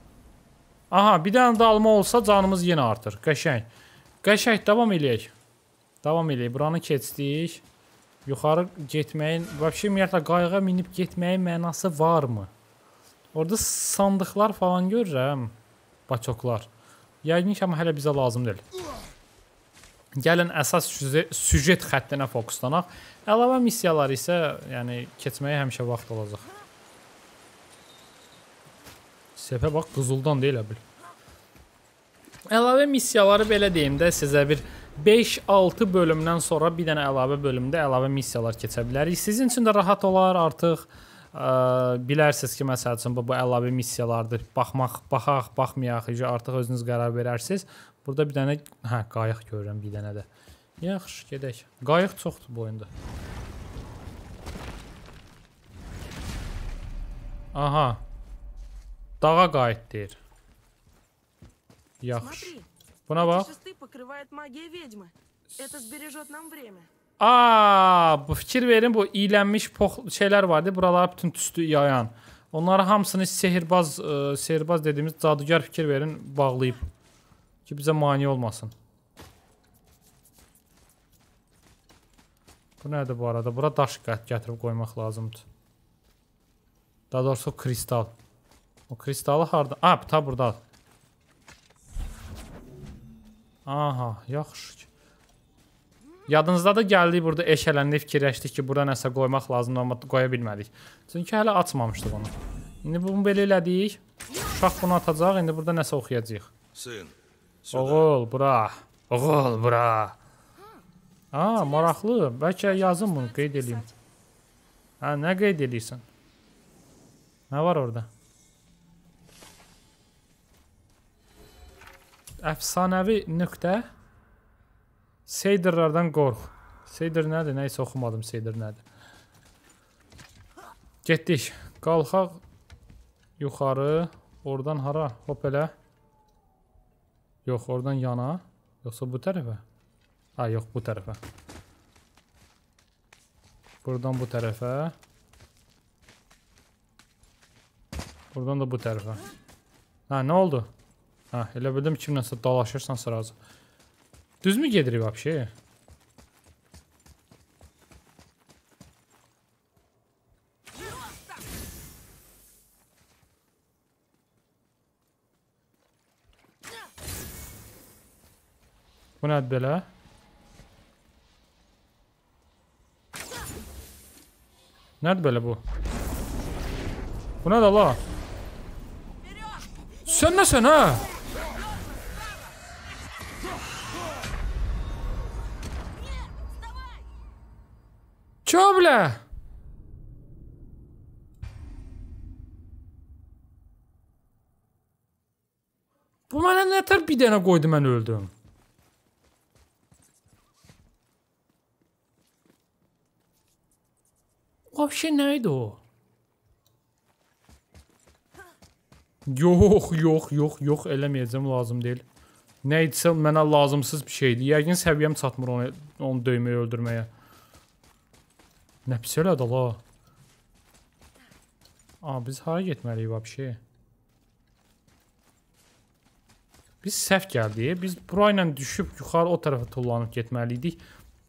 Aha, bir dənə dalma olsa canımız yenə artır. Qəşəng. Qəşəng davam eləyək. Davam eləyək. Buranı keçdik. Yuxarı getməyin, vəbşi ümumiyyətlə qayığa minib getməyin mənası varmı? Orada sandıqlar falan görürəm. Baçoklar. Yəqin ki, amma hələ bizə lazım deyil. Gəlin əsas süje- süjet xəttinə fokuslanaq. Əlavə missiyalar isə, yəni keçməyə həmişə vaxt olacaq. Səfə bax qızıldan deyil bil. Əlavə missiyaları belə deyim də sizə bir 5-6 bölümdən sonra bir dənə əlavə bölümdə əlavə missiyalar keçə bilərik. Sizin üçün də rahat olar artıq ə, bilərsiniz ki, məsəl üçün bu, bu əlavə missiyalardır. Baxmaq, baxaq, baxmayaq, iyice artıq özünüz qərar verərsiniz. Burada bir dənə hə, qayıq görürəm bir dənə də. Yaxşı, gedək. Qayıq çoxdur bu oyunda. Aha. Dağa qayıt deyir. Yaxşı. Buna bax. Aa, bu fikir verin bu iyilənmiş şeylər vardı. Buralara bütün tüstü yayan. Onları hamısını sehirbaz, e, sehirbaz dediyimiz cadugar fikir verin bağlayıb ki bizə mane olmasın. Bu nədir bu arada? Bura daş gətirib qoymaq lazımdır. Daha doğrusu kristal. O kristalı harda? A, ta burdadır. Aha, yaxşı ki. Yadınızda da gəldik burada eşələndə fikirləşdik ki, burada nəsə qoymaq lazımdır, amma qoya bilmədik. Çünki hələ açmamışdıq onu. İndi bunu belə elədik. Uşaq bunu atacaq, indi burada nəsə oxuyacağıq. Sın. Oğul, bura. Oğul, bura. A, maraqlı. Bəlkə yazın bunu, qeyd edeyim. Hə, nə qeyd edirsən? Nə var orada? Əfsanəvi nöqtə Seydirlərdən qorx. Seydir nədir? Nə isə oxumadım Seydir nədir. Getdik. Qalxaq yuxarı. Oradan hara? Hop elə. Yox, oradan yana. Yoxsa bu tərəfə? Ha, yox, bu tərəfə. Buradan bu tərəfə. Buradan da bu tərəfə. Ha, nə oldu? Ha, elə bildim kimləsə dalaşırsan sırası. Düzmü gedirik vəbşi? Bu nədir belə? Nədir belə bu? Bu nədir la? Sən nəsən hə? Ço bilə? Bu mənə nətər bir dənə qoydu mən öldüm. Vəbşə nə idi o? Yox, yox, yox, yox, eləməyəcəm, lazım deyil. Nə idisə mənə lazımsız bir şeydir. Yəqin səviyyəm çatmır onu, onu döyməyə, öldürməyə. Nə pis elədi la. Aa, biz hara getməliyik vəbşi? Biz səhv gəldik. Biz bura ilə düşüb yuxarı o tərəfə tullanıb getməliydik.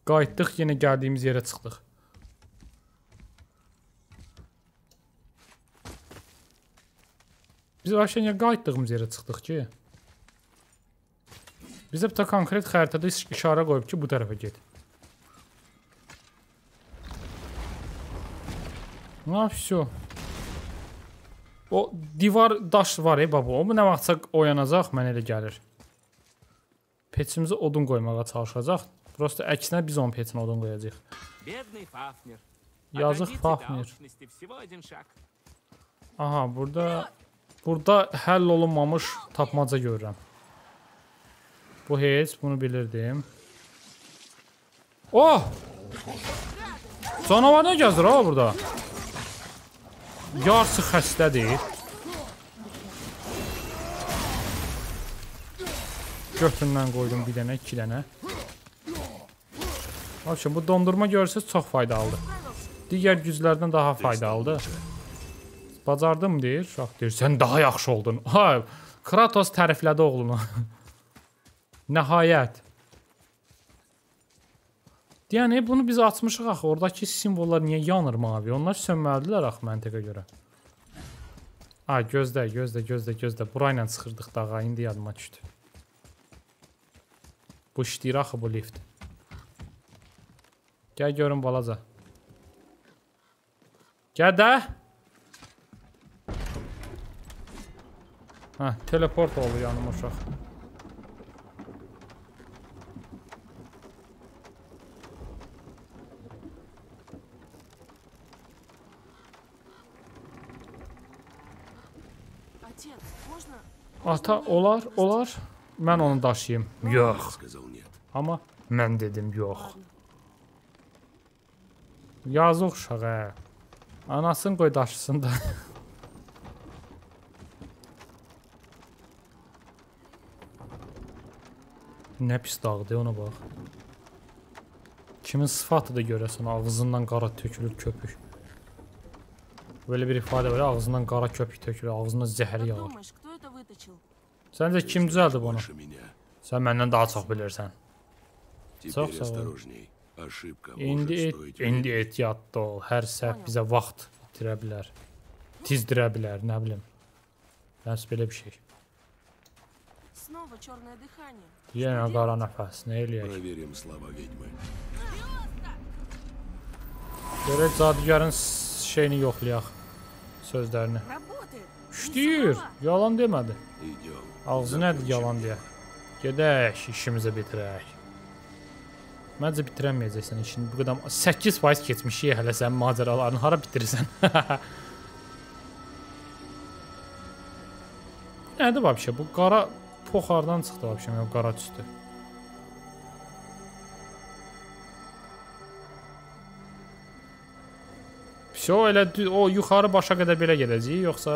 Qayıtdıq, yenə gəldiyimiz yerə çıxdıq. Biz vəbşə niyə qayıtdığımız yerə çıxdıq ki? Bizə bir konkret xəritədə iş- işarə qoyub ki, bu tərəfə get. Ha, vəsyo. O divar daş var e baba. O bu nə vaxtsa oyanacaq mənə elə gəlir. Peçimizə odun qoymağa çalışacaq. Prosta əksinə biz onun peçinə odun qoyacağıq. Yazıq Fafnir. Aha, burada burada həll olunmamış tapmaca görürəm. Bu heç, bunu bilirdim. Oh! Canavar nə gəzir ha burada? Yarısı xəstədir. Götündən qoydum bir dənə, iki dənə. Vəbşə, bu dondurma görürsüz çox faydalıdır. Digər güclərdən daha faydalıdır. Bacardım deyir, uşaq deyir. Sən daha yaxşı oldun. [laughs] Ha, Kratos təriflədi oğlunu. [laughs] Nəhayət. Yəni bunu biz açmışıq axı. Oradakı simvollar niyə yanır mavi? Onlar sönməlidirlər axı məntiqə görə. A, gözlə, gözlə, gözlə, gözlə. Burayla çıxırdıq dağa. İndi yadıma düşdü. Bu işləyir axı bu lift. Gəl görün balaca. Gəl də. Hə, teleport oldu yanıma uşaq. Ata olar, olar. Mən onu daşıyım. Yox. Amma mən dedim yox. Yazıq uşaq hə. Anasını qoy daşısın da. [laughs] Nə pis dağdır ona bax. Kimin sıfatı da görəsən ağzından qara tökülür köpük. Belə bir ifadə var, ağzından qara köpük tökülür, ağzına zəhər yağır. Səncə kim düzəldib onu? Sən məndən daha çox bilirsən. Çox sağ ol. İndi et, indi ehtiyatlı ol. Hər səhv bizə vaxt itirə bilər. Tizdirə bilər, nə bilim. Nəsə belə bir şey. Yenə qara nəfəs, nə eləyək? Görək cadugarın şeyini yoxlayaq. Sözlərini. İşləyir, yalan demədi. İdiyorum. Ağzı nədir yalan deyə. Gedək, işimizi bitirək. Məncə bitirəməyəcəksən işini. Bu qədər 8% keçmişik hələ sən macəralarını hara bitirirsən? [laughs] Nədir vəbşə? Bu qara poxardan çıxdı vəbşə, yox qara tüstü. Vəsə elə o yuxarı başa qədər belə gedəcək, yoxsa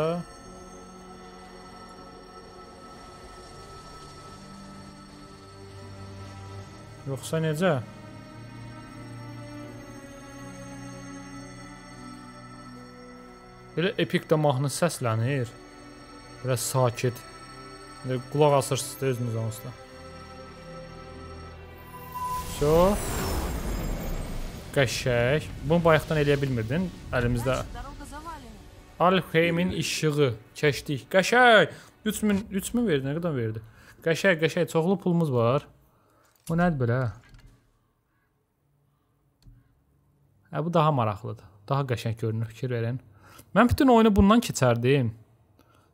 Yoxsa necə? Belə epik də mahnı səslənir. Belə sakit. İndi qulaq asırsınız da özünüz onsuzda. So. Qəşək. Bunu bayaqdan eləyə bilmirdin. Əlimizdə. Alheimin işığı. Keçdik. Qəşək. 3000 3000 verdi. Nə qədər verdi? Qəşək, qəşək. Çoxlu pulumuz var. Nədir? Hə, bu daha maraqlıdır. Daha qəşəng görünür, fikir verin. Mən bütün oyunu bundan keçərdim.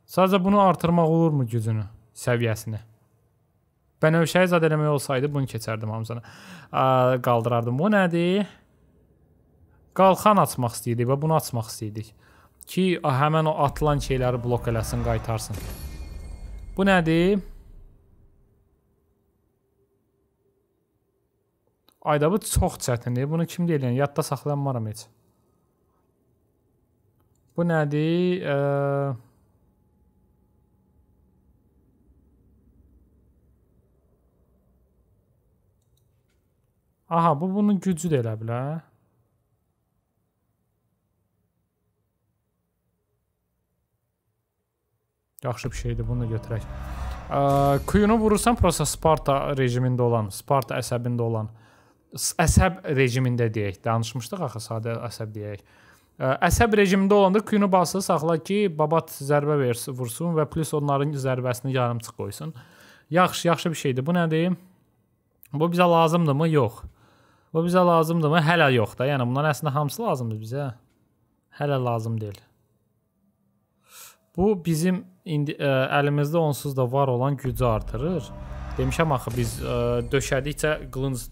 Sadəcə bunu artırmaq olurmu gücünü, səviyyəsini? Bənövşəyi zad eləmək olsaydı bunu keçərdim hamısını. Qaldırardım. Bu nədir? Qalxan açmaq istəyirdik və bunu açmaq istəyirdik. Ki həmin o atılan şeyləri blok eləsin, qaytarsın. Bu nədir? Ayda bu çox çətindir. Bunu kim deyir? Yəni yadda saxlanmaram heç. Bu nədir? Eee Aha, bu bunun gücü də elə bilər. Yaxşı bir şeydir, bunu da götürək. Ə, Queen-u vurursan prosta Sparta rejimində olan, Sparta əsəbində olan əsəb rejimində deyək. Danışmışdıq axı sadə əsəb deyək. Əsəb rejimində olanda Queen-u basılı saxla ki, babat zərbə versin, vursun və plus onların zərbəsini yarımçıq qoysun. Yaxşı, yaxşı bir şeydir. Bu nədir? Bu bizə lazımdırmı? Yox. Bu bizə lazımdırmı? Hələ yox da. Yəni bunların əslində hamısı lazımdır bizə. Hələ lazım deyil. Bu bizim indi ə, əlimizdə onsuz da var olan gücü artırır. Demişəm axı biz ə, döşədikcə qılınc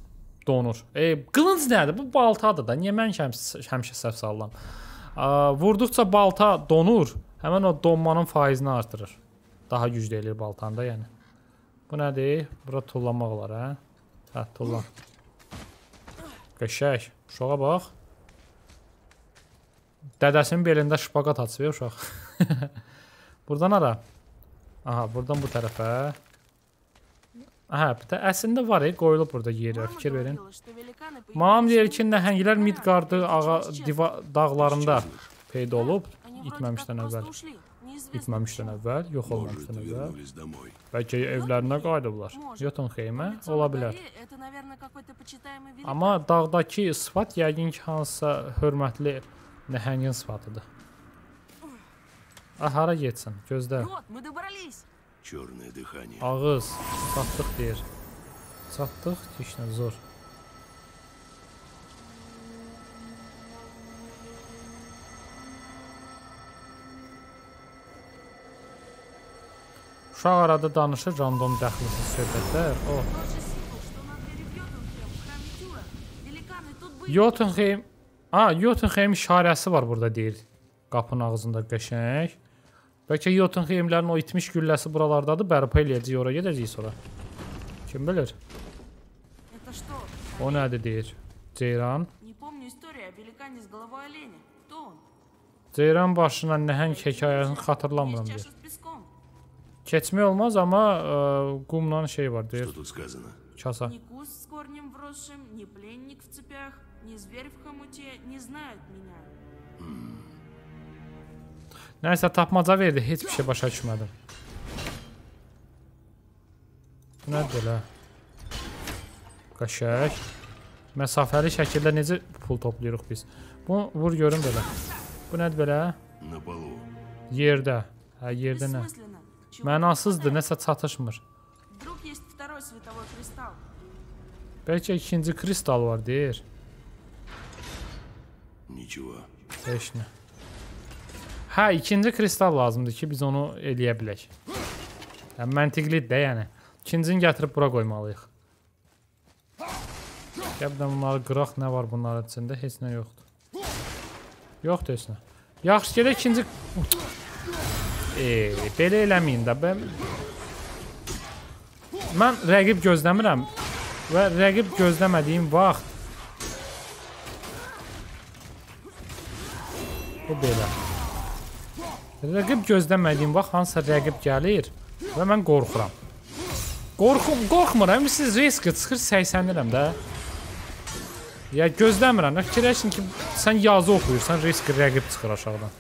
donur. E, qılınc nədir? Bu baltadır da. Niyə mən həmişə, həmişə səhv sallam? Ə, vurduqca balta donur. Həmin o donmanın faizini artırır. Daha güclü eləyir baltanı da yəni. Bu nədir? Bura tullanmaq olar, hə? Hə, tullan. Qəşəng. Uşağa bax. Dədəsinin belində şpaqat açıb uşaq. [laughs] Burdan hara? Aha, buradan bu tərəfə. Hə, əslində var, e, qoyulub burada yerə, fikir verin. Mam deyir ki, nəhənglər Midgardı ağa diva, dağlarında peyda olub, itməmişdən əvvəl. İtməmişdən əvvəl, yox olmamışdan əvvəl. Bəlkə evlərinə qayıdıblar. Yotun xeymə, ola bilər. Amma dağdakı sifat yəqin ki, hansısa hörmətli nəhəngin sifatıdır. Ah, hara getsin, gözlə. Вот, мы добрались. Черное дыхание. Ağız. Çatdıq deyir. Çatdıq, işlə zor. Uşaq arada danışır random dəxlisiz söhbətlər. O, Тот же символ, что на двери в Йотунхем, в храме Тюра. Великаны тут были. Jotunheim A, Jotunheim işarəsi var burada deyir. Qapının ağzında qəşəng. Bəlkə Jotunheimlərin o itmiş gülləsi buralardadır, bərpa eləyəcəyik, ora gedəcəyik sonra. Kim bilir? O nədir deyir? Ceyran. Ceyran başına nəhəng hekayəsini xatırlamıram deyir. Keçmək olmaz, amma ə, qumla şey var deyir. Kasa. Hmm. Nəsə tapmaca verdi, heç bir şey başa düşmədim. Bu nədir elə? Qaşək. Məsafəli şəkildə necə pul toplayırıq biz? Bu vur görüm belə. Bu nədir belə? Yerdə. Hə, yerdə nə? Mənasızdır, nəsə çatışmır. Bəlkə ikinci kristal var, deyir. Heç nə. Hə, ikinci kristal lazımdır ki, biz onu eləyə bilək. Hə, məntiqlidir də, yəni. İkincini gətirib bura qoymalıyıq. Gəbdən bunları qıraq, nə var bunların içində? Heç nə yoxdur. Yoxdur heç nə. Yaxşı, gedək ikinci... E, belə eləməyin də. Mən... Mən rəqib gözləmirəm və rəqib gözləmədiyim vaxt Bu belə. Rəqib gözləmədiyim vaxt hansısa rəqib gəlir və mən qorxuram. Qorxum, qorxmuram, yəni siz riskə çıxır 80-lirəm də. Ya gözləmirəm, fikirləşin ki, sən yazı oxuyursan, risk rəqib çıxır aşağıdan.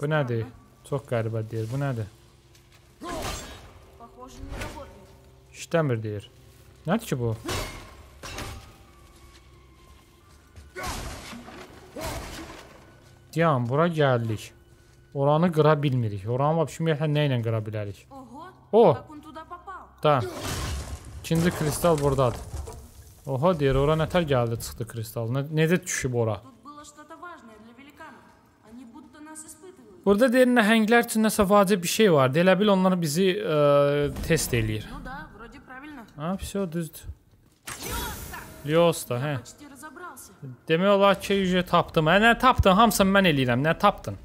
Bu nədir? Çox qəribə deyir, bu nədir? İşləmir deyir. Nədir ki bu? Bu? Diyan, bura gəldik. Oranı qıra bilmirik. Oranı vəbşi ümumiyyətlə nə ilə qıra bilərik? Ого! О! Как он туда попал? Da. İkinci kristal burdadır. Oha deyir, ora nətər gəldi çıxdı kristal. Ne, necə düşüb ora? Тут было что-то важное для великанов. Они будто нас испытывают. Burada deyir nəhənglər üçün nəsə vacib bir şey var. Elə bil onlar bizi ə, test eləyir. Ну да, вроде правильно. Ha, все düzdür. Lyosta, hə. Почти разобрался. Demək olar ki, yüzü tapdım. Hə, nə tapdın? Hamısını mən eləyirəm. Nə tapdın?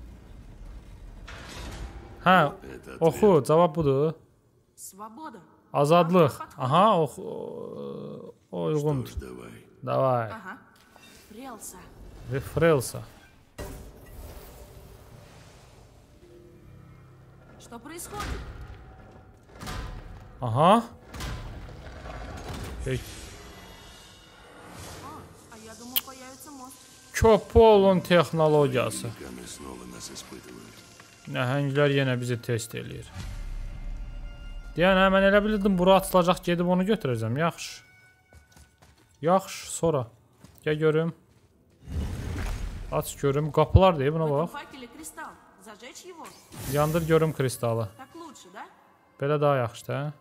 Hə, Это ответ. oxu, cavab budur. Свобода. Azadlıq. Aha, ox o Что uyğundur. ж, давай. Davay. Ага. Фрелса. Refrelsa. Что происходит? Aha. Hey, Köpolun texnologiyası. Nəhənglər yenə bizi test eləyir. Deyən, hə, mən elə bilirdim, bura açılacaq, gedib onu götürəcəm. Yaxşı. Yaxşı, sonra. Gəl görüm. Aç görüm. Qapılar deyib, buna bax. Yandır görüm kristalı. Belə daha yaxşıdır, hə?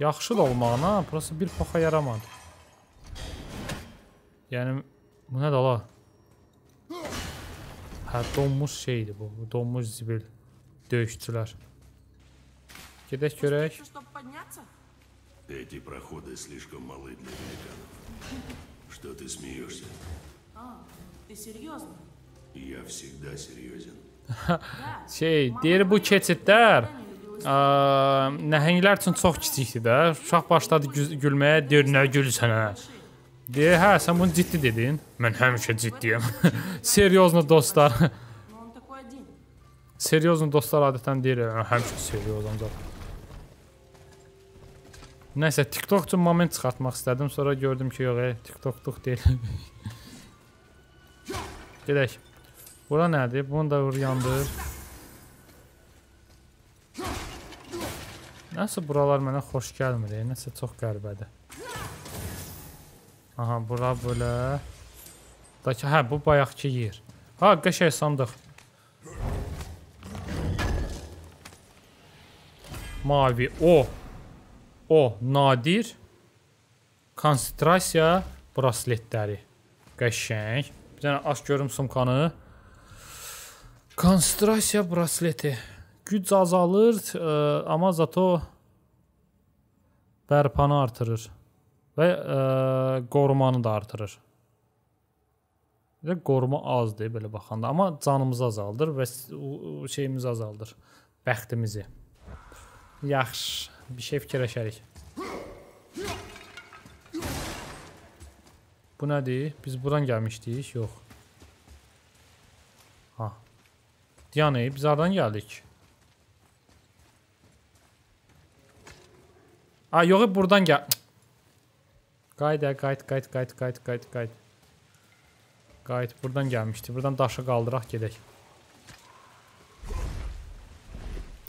Yaxşı da olmağına, burası bir poxa yaramadı. Yəni, bu nə də la? Hə, donmuş şeydir bu, bu donmuş zibil. Döyüşçülər. Gedək görək. Спуститься, чтобы подняться? Эти проходы слишком малы для великанов. Что ты смеешься? Ты серьезно? Я всегда серьезен. Да. Şey, deyir bu keçidlər ə, nəhənglər üçün çox kiçikdir də. Uşaq başladı gü- gülməyə, deyir nə gülsən hə. Deyə, hə, sən bunu ciddi dedin. Mən həmişə ciddiyəm. [laughs] Seriozno dostlar. Seriozno dostlar adətən deyir, həmişə seriozam zaten. Nəsə, TikTok üçün moment çıxartmaq istədim, sonra gördüm ki, yox, e, TikTokluq deyil. [laughs] Gedək. Bura nədir? Bunu da vur yandır. Nəsə buralar mənə xoş gəlmir, e, nəsə çox qəribədir. Aha, bura belə. Daki, hə, bu bayaqki yer. Ha, qəşəng sandıq. Mavi. O. O. Nadir. Konsentrasiya brasletləri. Qəşəng. Bir dənə aç görüm sumkanı. Konsentrasiya brasleti. Güc azalır, ə, amma zato bərpanı artırır və ə, qorumanı da artırır. Və qoruma azdır belə baxanda, amma canımızı azaldır və şeyimizi azaldır. Bəxtimizi. Yaxşı, bir şey fikirləşərik. Bu nədir? Biz buradan gəlmişdik? Yox. Ha. Diyanə, biz hardan gəldik? Ha, yox, buradan gəl. Qayıt, qayıt, qayıt, qayıt, qayıt, qayıt, qayıt. Qayıt, buradan gəlmişdi. Buradan daşı qaldıraq gedək.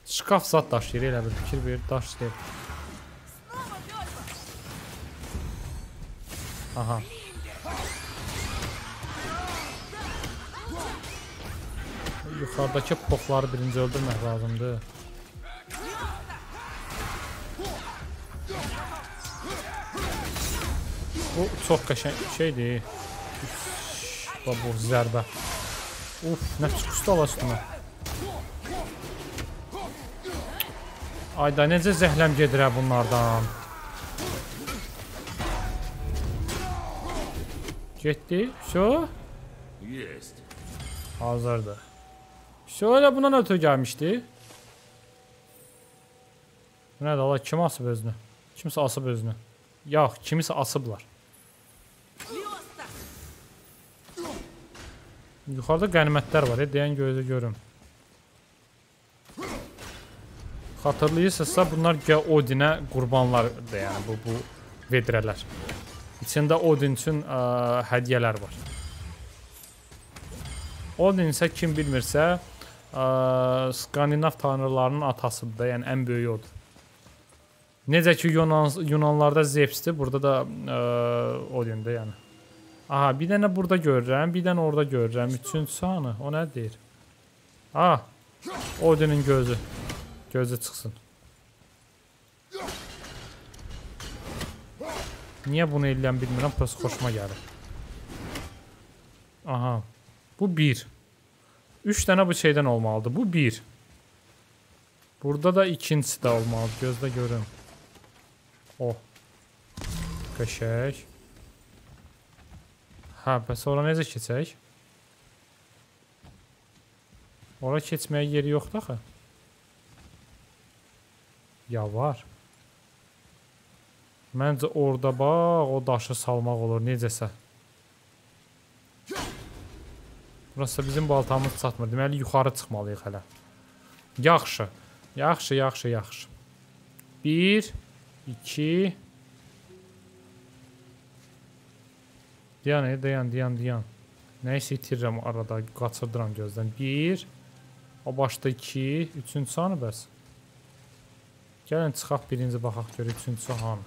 Şkaf zat daşıyır elə bir fikir ver, daş deyil. Aha. Yuxarıdakı poxları birinci öldürmək lazımdır. Bu çox qəşəng şeydir. Bax bu zərbə. Uf, nə çıxıstı ala üstümə. Ayda necə zəhləm gedir hə bunlardan. Getdi. Şo. Yes. Hazırdır. Şo elə bundan ötürü gəlmişdi. Nədir Allah kim asıb özünü? Kimsə asıb özünü. Yox, kimisə asıblar. Yuxarıda qənimətlər var, e, deyən gözü görüm. Xatırlayırsınızsa bunlar güya Odinə qurbanlardır, yəni bu bu vedrələr. İçində Odin üçün ə, hədiyyələr var. Odin isə kim bilmirsə, ə, Skandinav tanrılarının atasıdır yəni ən böyüyü odur. Necə ki Yunan Yunanlarda Zevsdir, burada da ə, Odindir, yəni. Aha, bir dənə burada görürəm, bir dənə orada görürəm. Üçüncüsü hanı? O nə deyir? Ah, Odinin gözü. Gözü çıxsın. Niyə bunu eləyəm bilmirəm, prosta xoşuma gəlir. Aha. Bu 1. 3 dənə bu şeydən olmalıdır. Bu 1. Burada da ikincisi də olmalıdır. Gözlə görüm. O. Qəşəng. Hə, bəs ora necə keçək? Ora keçməyə yeri yoxdur axı. Ya var. Məncə orada bax, o daşı salmaq olur necəsə. Burası bizim baltamız çatmır. Deməli yuxarı çıxmalıyıq hələ. Yaxşı. Yaxşı, yaxşı, yaxşı. 1 2 Dayan, e, dayan, dayan, dayan. Nəysə itirirəm arada, qaçırdıram gözdən. Bir, o başda iki, üçüncü hanı bəs? Gəlin, çıxaq birinci baxaq görək, üçüncü hanı.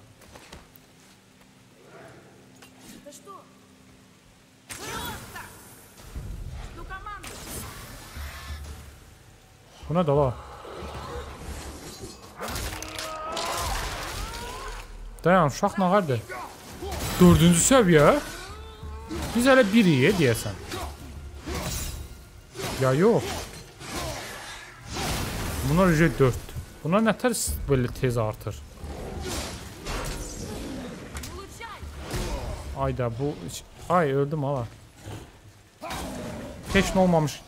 Bu nə dala? Dayan, uşaq nə qardır? Dördüncü səviyyə? Biz hələ biriyik deyəsən. Ya yox. Bunlar ücə 4. Bunlar nətər belə tez artır? Ayda bu ay öldüm hala. Heç nə olmamış.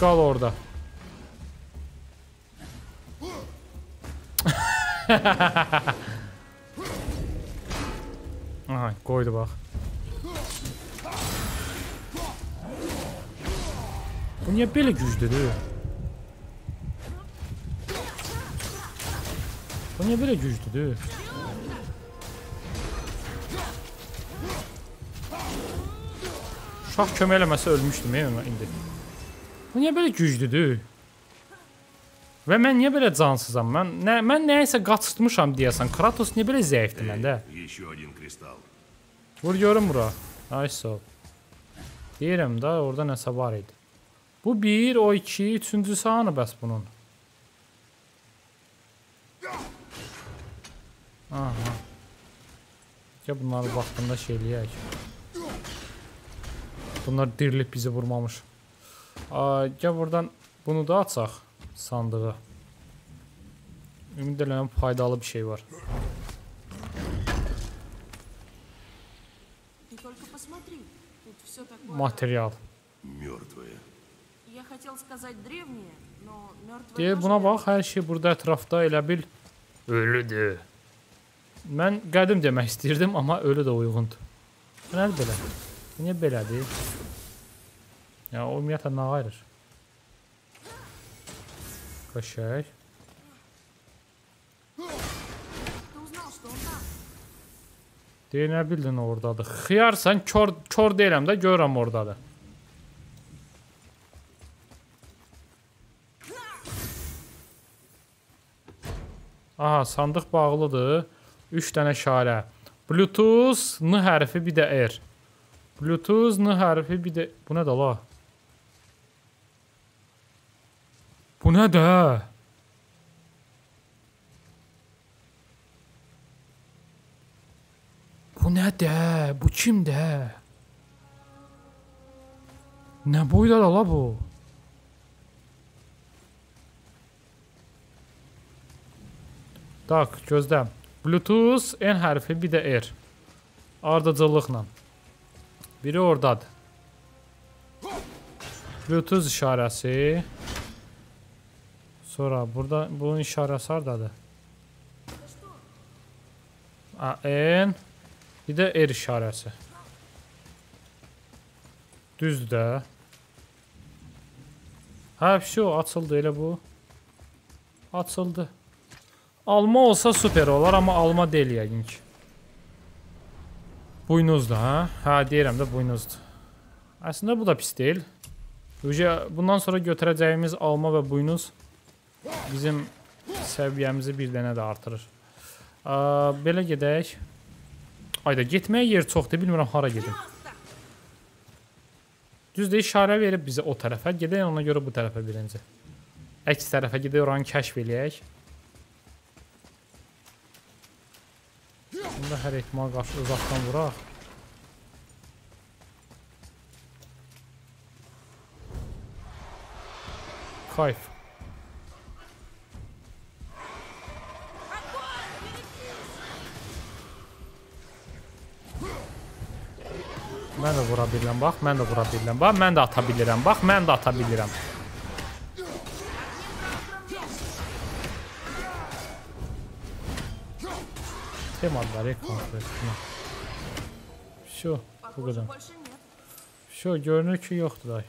Qal orada. Aha, qoydu bax. Bu niyə belə güclüdür? Bu niyə belə güclüdür? Şah kömək eləməsə ölmüşdüm ey ona indi. Bu niyə belə güclüdür? Və mən niyə belə cansızam? Mən nə mən nəyisə qaçırtmışam deyəsən. Kratos niyə belə zəifdir məndə? Vur görüm bura. Nice ol. Deyirəm də orada nəsə var idi. Bu 1, o 2, 3-cüsü hanı bəs bunun? Aha. Ya bunları vaxtında şey eləyək. Bunlar dirilib bizi vurmamış. Gəl buradan bunu da açaq sandığı. Ümid edirəm faydalı bir şey var. Material. Deyə buna bax, hər şey burada ətrafda elə bil ölüdür. Mən qədim demək istəyirdim, amma ölü də uyğundur. Nədir belə? Niyə belədir? Ya o ümumiyyətlə nə ayırır? Qəşəng. Ты узнал, что он там. Deyir nə bildin ordadır? Xiyarsan, kör kör deyirəm də, görürəm ordadır. Aha, sandıq bağlıdır. 3 dənə işarə. Bluetooth, N hərfi, bir də R. Bluetooth, N hərfi, bir də bu nədir la? Bu nədir? Bu nədir? Bu kimdir? Nə boyda da la bu? Tak, gözlə. Bluetooth, N hərfi, bir də R. Ardıcıllıqla. Biri ordadır. Bluetooth işarəsi. Sonra burada bunun işarəsi hardadır? A, N. Bir də R işarəsi. Düzdür də. Hə, şu açıldı elə bu. Açıldı. Alma olsa süper olar, amma alma deyil yəqin ki. Buynuzdur, hə? Hə, deyirəm də buynuzdur. Əslində bu da pis deyil. Bundan sonra götürəcəyimiz alma və buynuz bizim səviyyəmizi bir dənə də artırır. Ə, belə gedək. Ayda getməyə yer çoxdur, bilmirəm hara gedim. Düzdür, işarə verib bizə o tərəfə, gedək ona görə bu tərəfə birinci. Əks tərəfə gedək, oranı kəşf eləyək. Bunda hər ehtimal qarşı uzaqdan vuraq. Kayf. Mən də vura bilirəm, bax, mən də vura bilirəm, bax, mən də ata bilirəm, bax, mən də ata bilirəm. Temalar konfliktini. Şu, bu Похоже, qədər. больше нет. Şu, görünür ki, yoxdur day.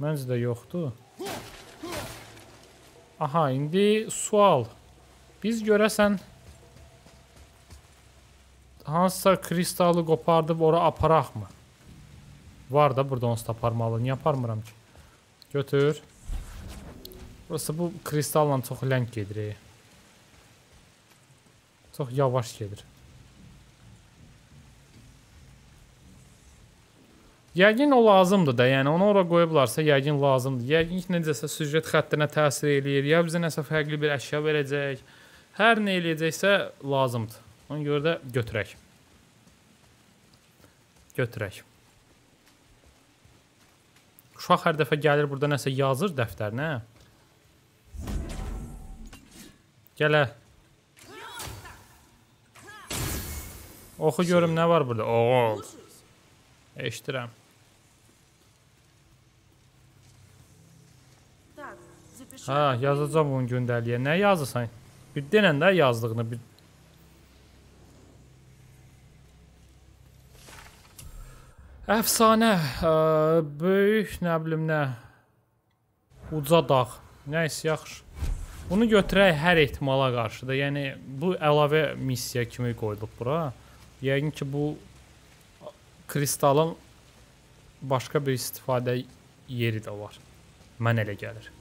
Məncə də yoxdur. Aha, indi sual. Biz görəsən hansısa kristalı qopardıb ora aparaqmı? Var da burada onsuz aparmalı. Niyə aparmıram ki? Götür. Burası bu kristalla çox ləng gedir. e. Çox yavaş gedir. Yəqin o lazımdır da, yəni onu ora qoyublarsa yəqin lazımdır. Yəqin ki, necəsə süjet xəttinə təsir eləyir, ya bizə nəsə fərqli bir əşya verəcək. Hər nə eləyəcəksə lazımdır. Ona görə də götürək. Götürək. Uşaq hər dəfə gəlir burada nəsə yazır dəftərinə. Gələ. Oxu görüm nə var burada. Oo. Eşidirəm. Ha, yazacağam bunu göndərliyə. Nə yazırsan? Bir denən də yazdığını, bir Əfsanə, ə, böyük, nə bilim nə, uca dağ. Nəysə yaxşı. Bunu götürək hər ehtimala qarşı da. Yəni bu əlavə missiya kimi qoyulub bura. Yəqin ki bu kristalın başqa bir istifadə yeri də var. Mən elə gəlir.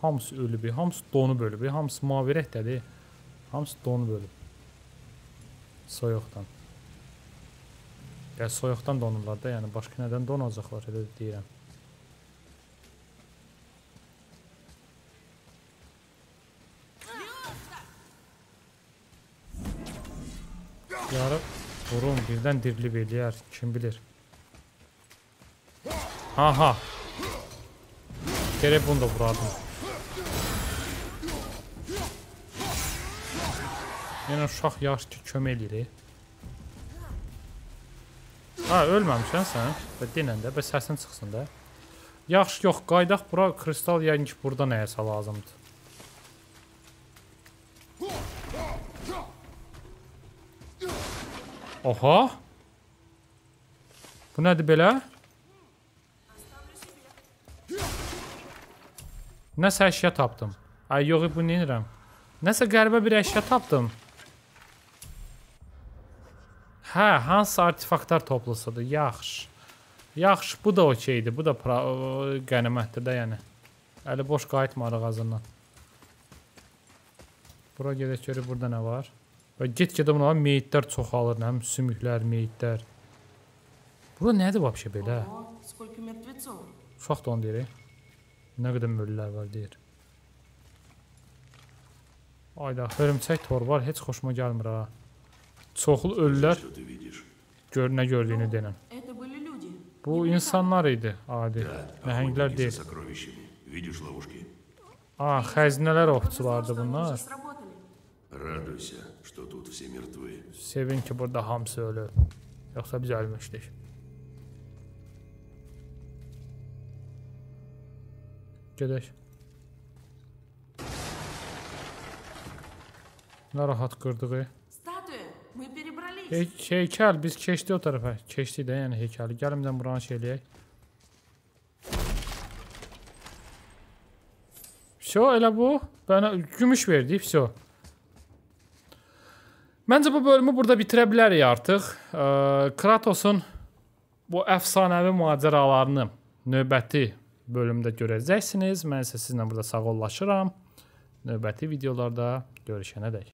Hamısı ölüb, hamısı donub ölüb, hamısı mavi rəngdədir. Hamısı donub ölüb. Soyuqdan. Ya soyuqdan donurlar da, yəni başqa nədən donacaqlar elə deyirəm. Yarı vurun birdən dirilib eləyər, kim bilir. Aha. Gerek bunu da vurardım. Yenə uşaq yaxşı ki, kömək eləyir. Ha, ölməmişsən sən. Və denən də, və səsin çıxsın da. Yaxşı, yox, qaydaq bura kristal yəqin ki, burada nəyəsə lazımdır. Oha! Bu nədir belə? Nəsə əşya tapdım. Ay yox, bu neynirəm? Nəsə qəribə bir əşya tapdım. Hə, hansı artefaktlar toplusudur? Yaxşı. Yaxşı, bu da okeydir. Bu da qənimətdir də, yəni. Əli boş qayıtmarıq azından. Bura gedək görək burada nə var. Və get-gedə bunlar meyitlər çoxalır, həm sümüklər, meyitlər. Bura nədir vəbşə belə? Uşaq da onu deyirik. Nə qədər möllülər var deyir. Ayda, hörümçək tor var, heç xoşuma gəlmir ha. Çoxlu ölülər Что ты видишь? gör nə gördüyünü denən. Это были люди. Bu insanlar idi adi. Nəhənglər Охотники deyil. за сокровищами. Видишь ловушки? A, xəzinələr Я бы ovçulardı сказал, что они bunlar. уже сработали. Радуйся, что тут все мертвы. Sevin ki burada hamısı ölür. Yoxsa biz ölmüşdük. Gedək. Nə rahat qırdıq. Статуя! Мы перебрались. Hey heykəl, biz keçdik o tərəfə. Keçdik də, yəni heykəli. Gəlimdən buranı şey eləyək. Vso, elə bu. Bana gümüş verdik, vso. Məncə bu bölümü burada bitirə bilərik artıq. Ə, Kratosun bu əfsanəvi macəralarını növbəti bölümdə görəcəksiniz. Mən isə sizlə burada sağollaşıram. Növbəti videolarda görüşənədək.